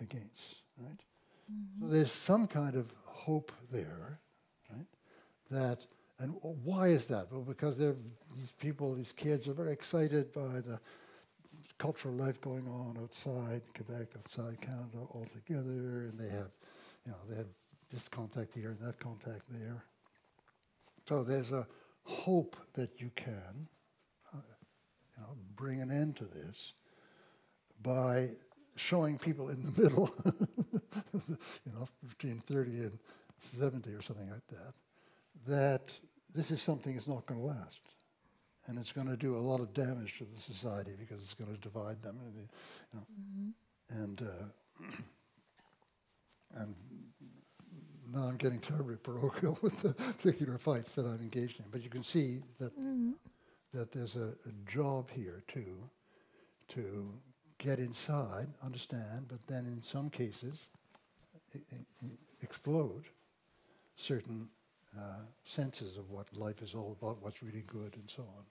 against, right? So there's some kind of hope there, right? That, and why is that? Well, because these people, these kids are very excited by the cultural life going on outside Quebec, outside Canada altogether, and they have, you know, they have this contact here and that contact there. So there's a hope that you can, uh, you know, bring an end to this by showing people in the middle, [laughs] you know, between 30 and 70 or something like that, that this is something that's not going to last. And it's going to do a lot of damage to the society because it's going to divide them. And, you know, and, uh, [clears throat] and now I'm getting terribly parochial [laughs] with the particular fights that I'm engaged in. But you can see that, that there's a, a job here, too, to get inside, understand, but then in some cases explode certain uh, senses of what life is all about, what's really good, and so on.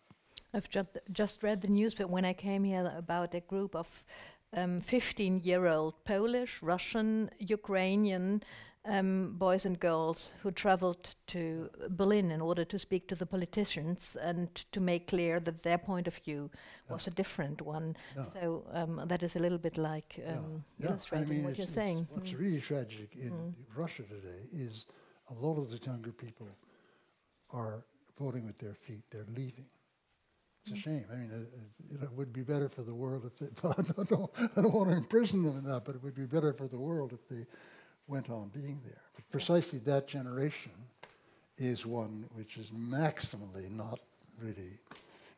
I've just, just read the news, but when I came here about a group of 15 year old Polish, Russian, Ukrainian um, boys and girls who traveled to Berlin in order to speak to the politicians and to make clear that their point of view was a different one. Yeah. So um, that is a little bit like Yeah. um, Yeah, I illustrating mean, what you're saying. What's Mm. really tragic in Russia today is a lot of the younger people are voting with their feet. They're leaving. It's a shame. I mean, uh, uh, it would be better for the world if they. [laughs] I don't, I don't want to imprison them in that, but it would be better for the world if they went on being there. But precisely that generation is one which is maximally not really,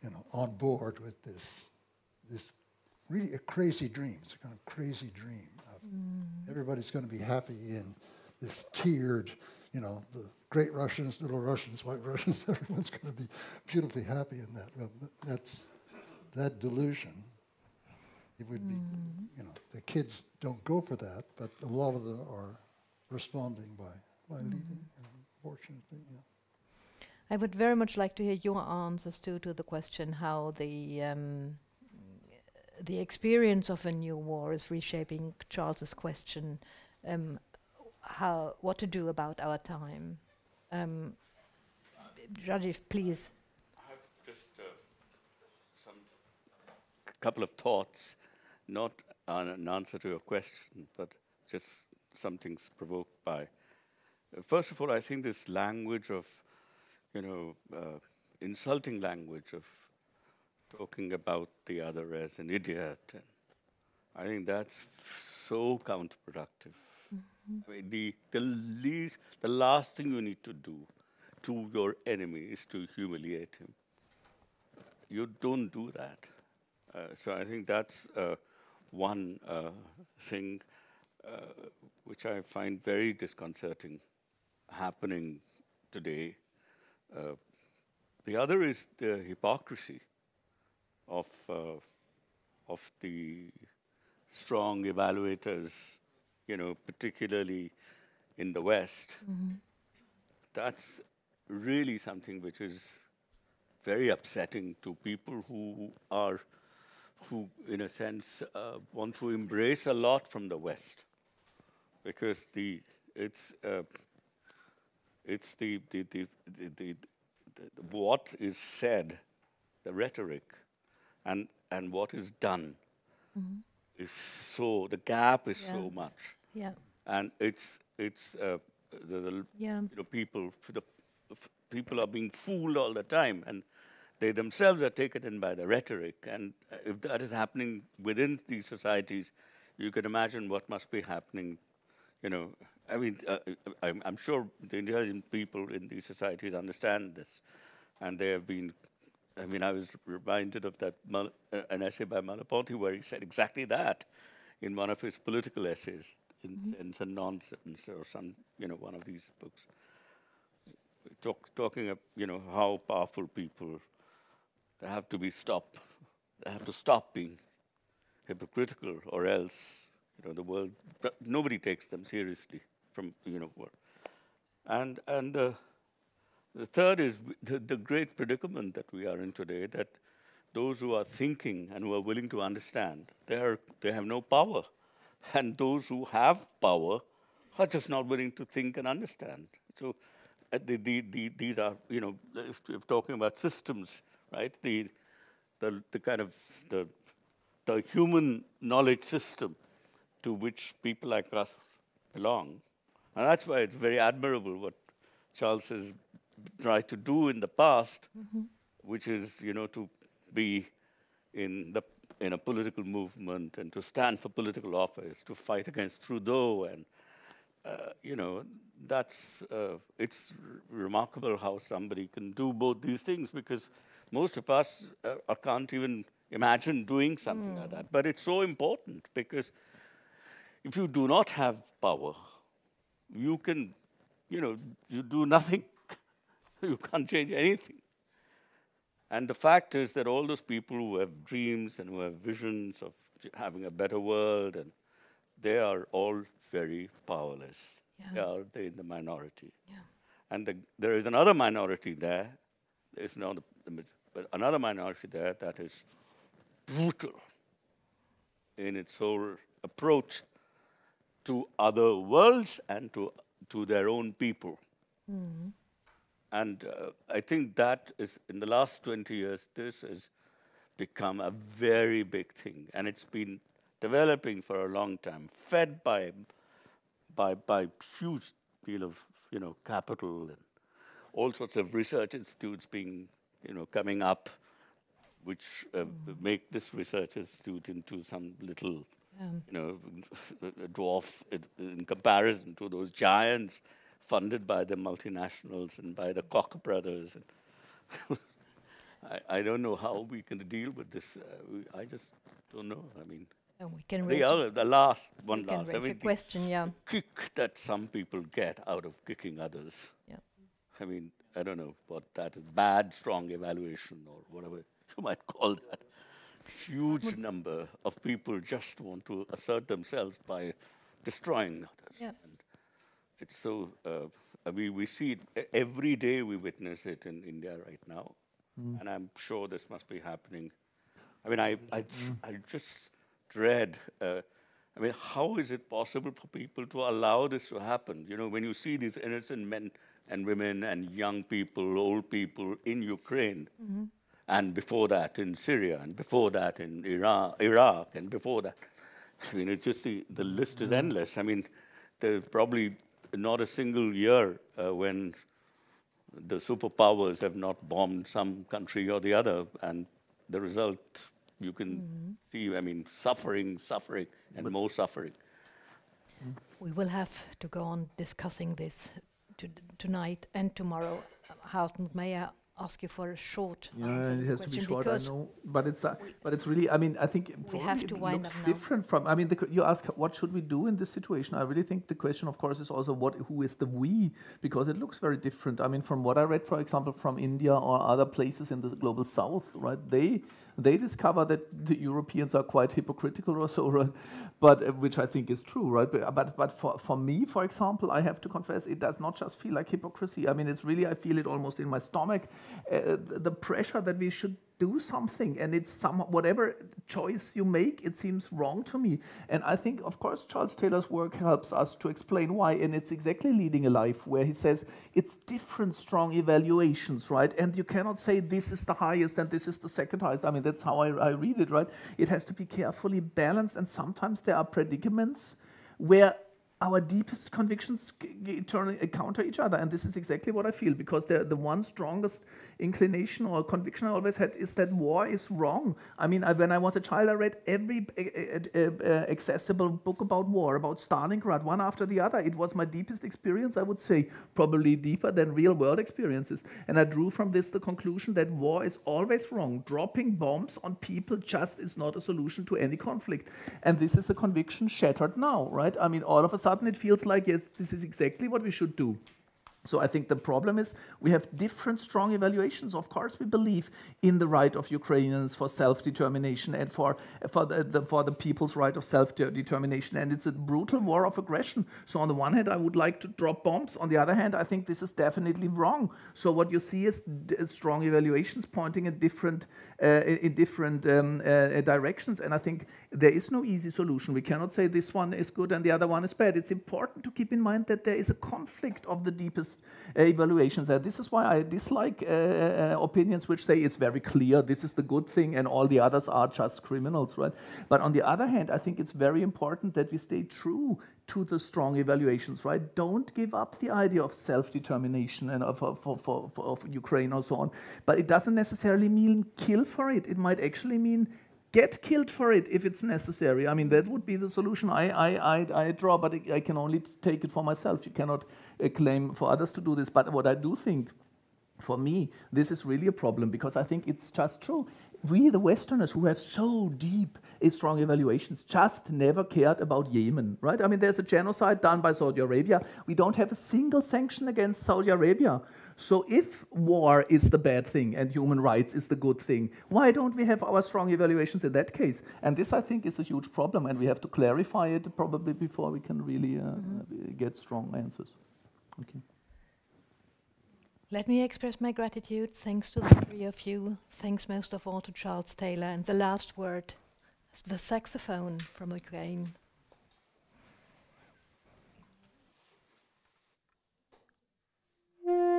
you know, on board with this, this really a crazy dream. It's a kind of crazy dream of mm. everybody's going to be happy in this tiered, you know, the great Russians, little Russians, white Russians. [laughs] Everyone's going to be beautifully happy in that. Well, that's that delusion. It would be, you know, the kids don't go for that, but a lot of them are responding by by leaving. Unfortunately, yeah. I would very much like to hear your answers too to the question how the um, the experience of a new war is reshaping Charles's question, um, how what to do about our time. Um, Rajeev, please. I have just uh, some couple of thoughts, not an answer to your question, but just some things provoked by. First of all, I think this language of, you know, uh, insulting language of talking about the other as an idiot, and I think that's so counterproductive. I mean, the, the least, the last thing you need to do to your enemy is to humiliate him. You don't do that. Uh, so I think that's uh, one uh, thing uh, which I find very disconcerting happening today. Uh, the other is the hypocrisy of, uh, of the strong evaluators, you know, particularly in the West. That's really something which is very upsetting to people who are, who in a sense uh, want to embrace a lot from the West, because the it's uh, it's the the, the, the, the, the what is said, the rhetoric, and and what is done is so the gap is so much, Yeah. and it's it's uh, the, the Yeah. you know people the f- people are being fooled all the time. And they themselves are taken in by the rhetoric. And uh, if that is happening within these societies you can imagine what must be happening you know. I mean uh, uh, I'm, I'm sure the intelligent people in these societies understand this. And they have been I mean, I was reminded of that Mal- uh, an essay by Merleau-Ponty where he said exactly that in one of his political essays, in Sense and Nonsense, or some, you know, one of these books. Talk, talking of, you know, how powerful people, they have to be stopped. They have to stop being hypocritical, or else, you know, the world, nobody takes them seriously from, you know, what. And, and uh, the third is the, the great predicament that we are in today that those who are thinking and who are willing to understand, they, are, they have no power. And those who have power are just not willing to think and understand. So uh, the, the, the, these are, you know, if we're talking about systems, right? The, the, the kind of the, the human knowledge system to which people like us belong. And that's why it's very admirable what Charles has tried to do in the past, which is, you know, to be in the in a political movement and to stand for political office, to fight against Trudeau, and uh, you know, that's uh, it's remarkable how somebody can do both these things because most of us uh, uh, can't even imagine doing something like that. But it's so important because if you do not have power, you can, you know, you do nothing. [laughs] you can't change anything. And the fact is that all those people who have dreams and who have visions of having a better world, and they are all very powerless. Yeah. They are they in the minority. Yeah. And the, there is another minority there. It's not the, the, but another minority there that is brutal in its whole approach to other worlds and to, to their own people. And uh, I think that is, in the last 20 years, this has become a very big thing. And it's been developing for a long time, fed by, by, by huge deal of, you know, capital and all sorts of research institutes being, you know, coming up which uh, make this research institute into some little, Um, you know, [laughs] dwarf in, comparison to those giants funded by the multinationals and by the Koch brothers. And [laughs] I, I don't know how we can deal with this. Uh, we, I just don't know. I mean, and we can the other, the last one last. I mean, question, yeah. kick that some people get out of kicking others. Yeah. I mean, I don't know what that is. Bad, strong evaluation or whatever you might call that. Huge number of people just want to assert themselves by destroying others. Yeah. And it's so, uh, I mean, we see it every day, we witness it in India right now. And I'm sure this must be happening. I mean, I, I, I just dread. Uh, I mean, how is it possible for people to allow this to happen? You know, when you see these innocent men and women and young people, old people in Ukraine, mm-hmm. and before that in Syria, and before that in Iran, Iraq, and before that, I mean, it's just the, the list is mm-hmm. endless. I mean, there's probably not a single year uh, when the superpowers have not bombed some country or the other, and the result you can mm-hmm. see. I mean, suffering, suffering, and more suffering. We will have to go on discussing this to tonight and tomorrow. Uh, Hartmut, may I ask you for a short Yeah, answer it has to be short. I know, but it's uh, but it's really. I mean, I think We have to it wind looks up now. different from. I mean, the, you ask what should we do in this situation. I really think the question, of course, is also what who is the we because it looks very different. I mean, from what I read, for example, from India or other places in the global south, right? They they discover that the Europeans are quite hypocritical or so, [laughs] right? But uh, which I think is true, right? But but, but for, for me, for example, I have to confess, it does not just feel like hypocrisy. I mean, it's really I feel it almost in my stomach, uh, the, the pressure that we should do something, and it's some whatever choice you make, it seems wrong to me. And I think, of course, Charles Taylor's work helps us to explain why, and it's exactly leading a life where he says it's different strong evaluations, right? And you cannot say this is the highest and this is the second highest. I mean, that's how I, I read it, right? It has to be carefully balanced, and sometimes there are predicaments where our deepest convictions turn counter each other, and this is exactly what I feel because the the one strongest inclination or conviction I always had is that war is wrong. I mean, I, when I was a child, I read every uh, uh, uh, accessible book about war, about Stalingrad, one after the other. It was my deepest experience, I would say, probably deeper than real world experiences. And I drew from this the conclusion that war is always wrong. Dropping bombs on people just is not a solution to any conflict. And this is a conviction shattered now, right? I mean, all of a sudden it feels like, yes, this is exactly what we should do. So I think the problem is we have different strong evaluations. Of course, we believe in the right of Ukrainians for self-determination and for for the, the for the people's right of self-determination. And it's a brutal war of aggression. So on the one hand, I would like to drop bombs. On the other hand, I think this is definitely wrong. So what you see is strong evaluations pointing at different in in different um, uh, directions. And I think there is no easy solution. We cannot say this one is good and the other one is bad. It's important to keep in mind that there is a conflict of the deepest uh, evaluations. And this is why I dislike uh, uh, opinions which say it's very clear this is the good thing and all the others are just criminals, right? But on the other hand, I think it's very important that we stay true to the strong evaluations, right? Don't give up the idea of self-determination and of, of, of, of, of Ukraine or so on. But it doesn't necessarily mean kill for it. It might actually mean get killed for it if it's necessary. I mean, that would be the solution I, I, I, I draw, but I, can only take it for myself. You cannot uh, claim for others to do this. But what I do think, for me, this is really a problem because I think it's just true. We, the Westerners, who have so deep uh, strong evaluations, just never cared about Yemen, right? I mean, there's a genocide done by Saudi Arabia. We don't have a single sanction against Saudi Arabia. So if war is the bad thing and human rights is the good thing, why don't we have our strong evaluations in that case? And this, I think, is a huge problem, and we have to clarify it probably before we can really uh, get strong answers. Okay. Let me express my gratitude. Thanks to the three of you. Thanks most of all to Charles Taylor. And the last word, the saxophone from Ukraine. [laughs]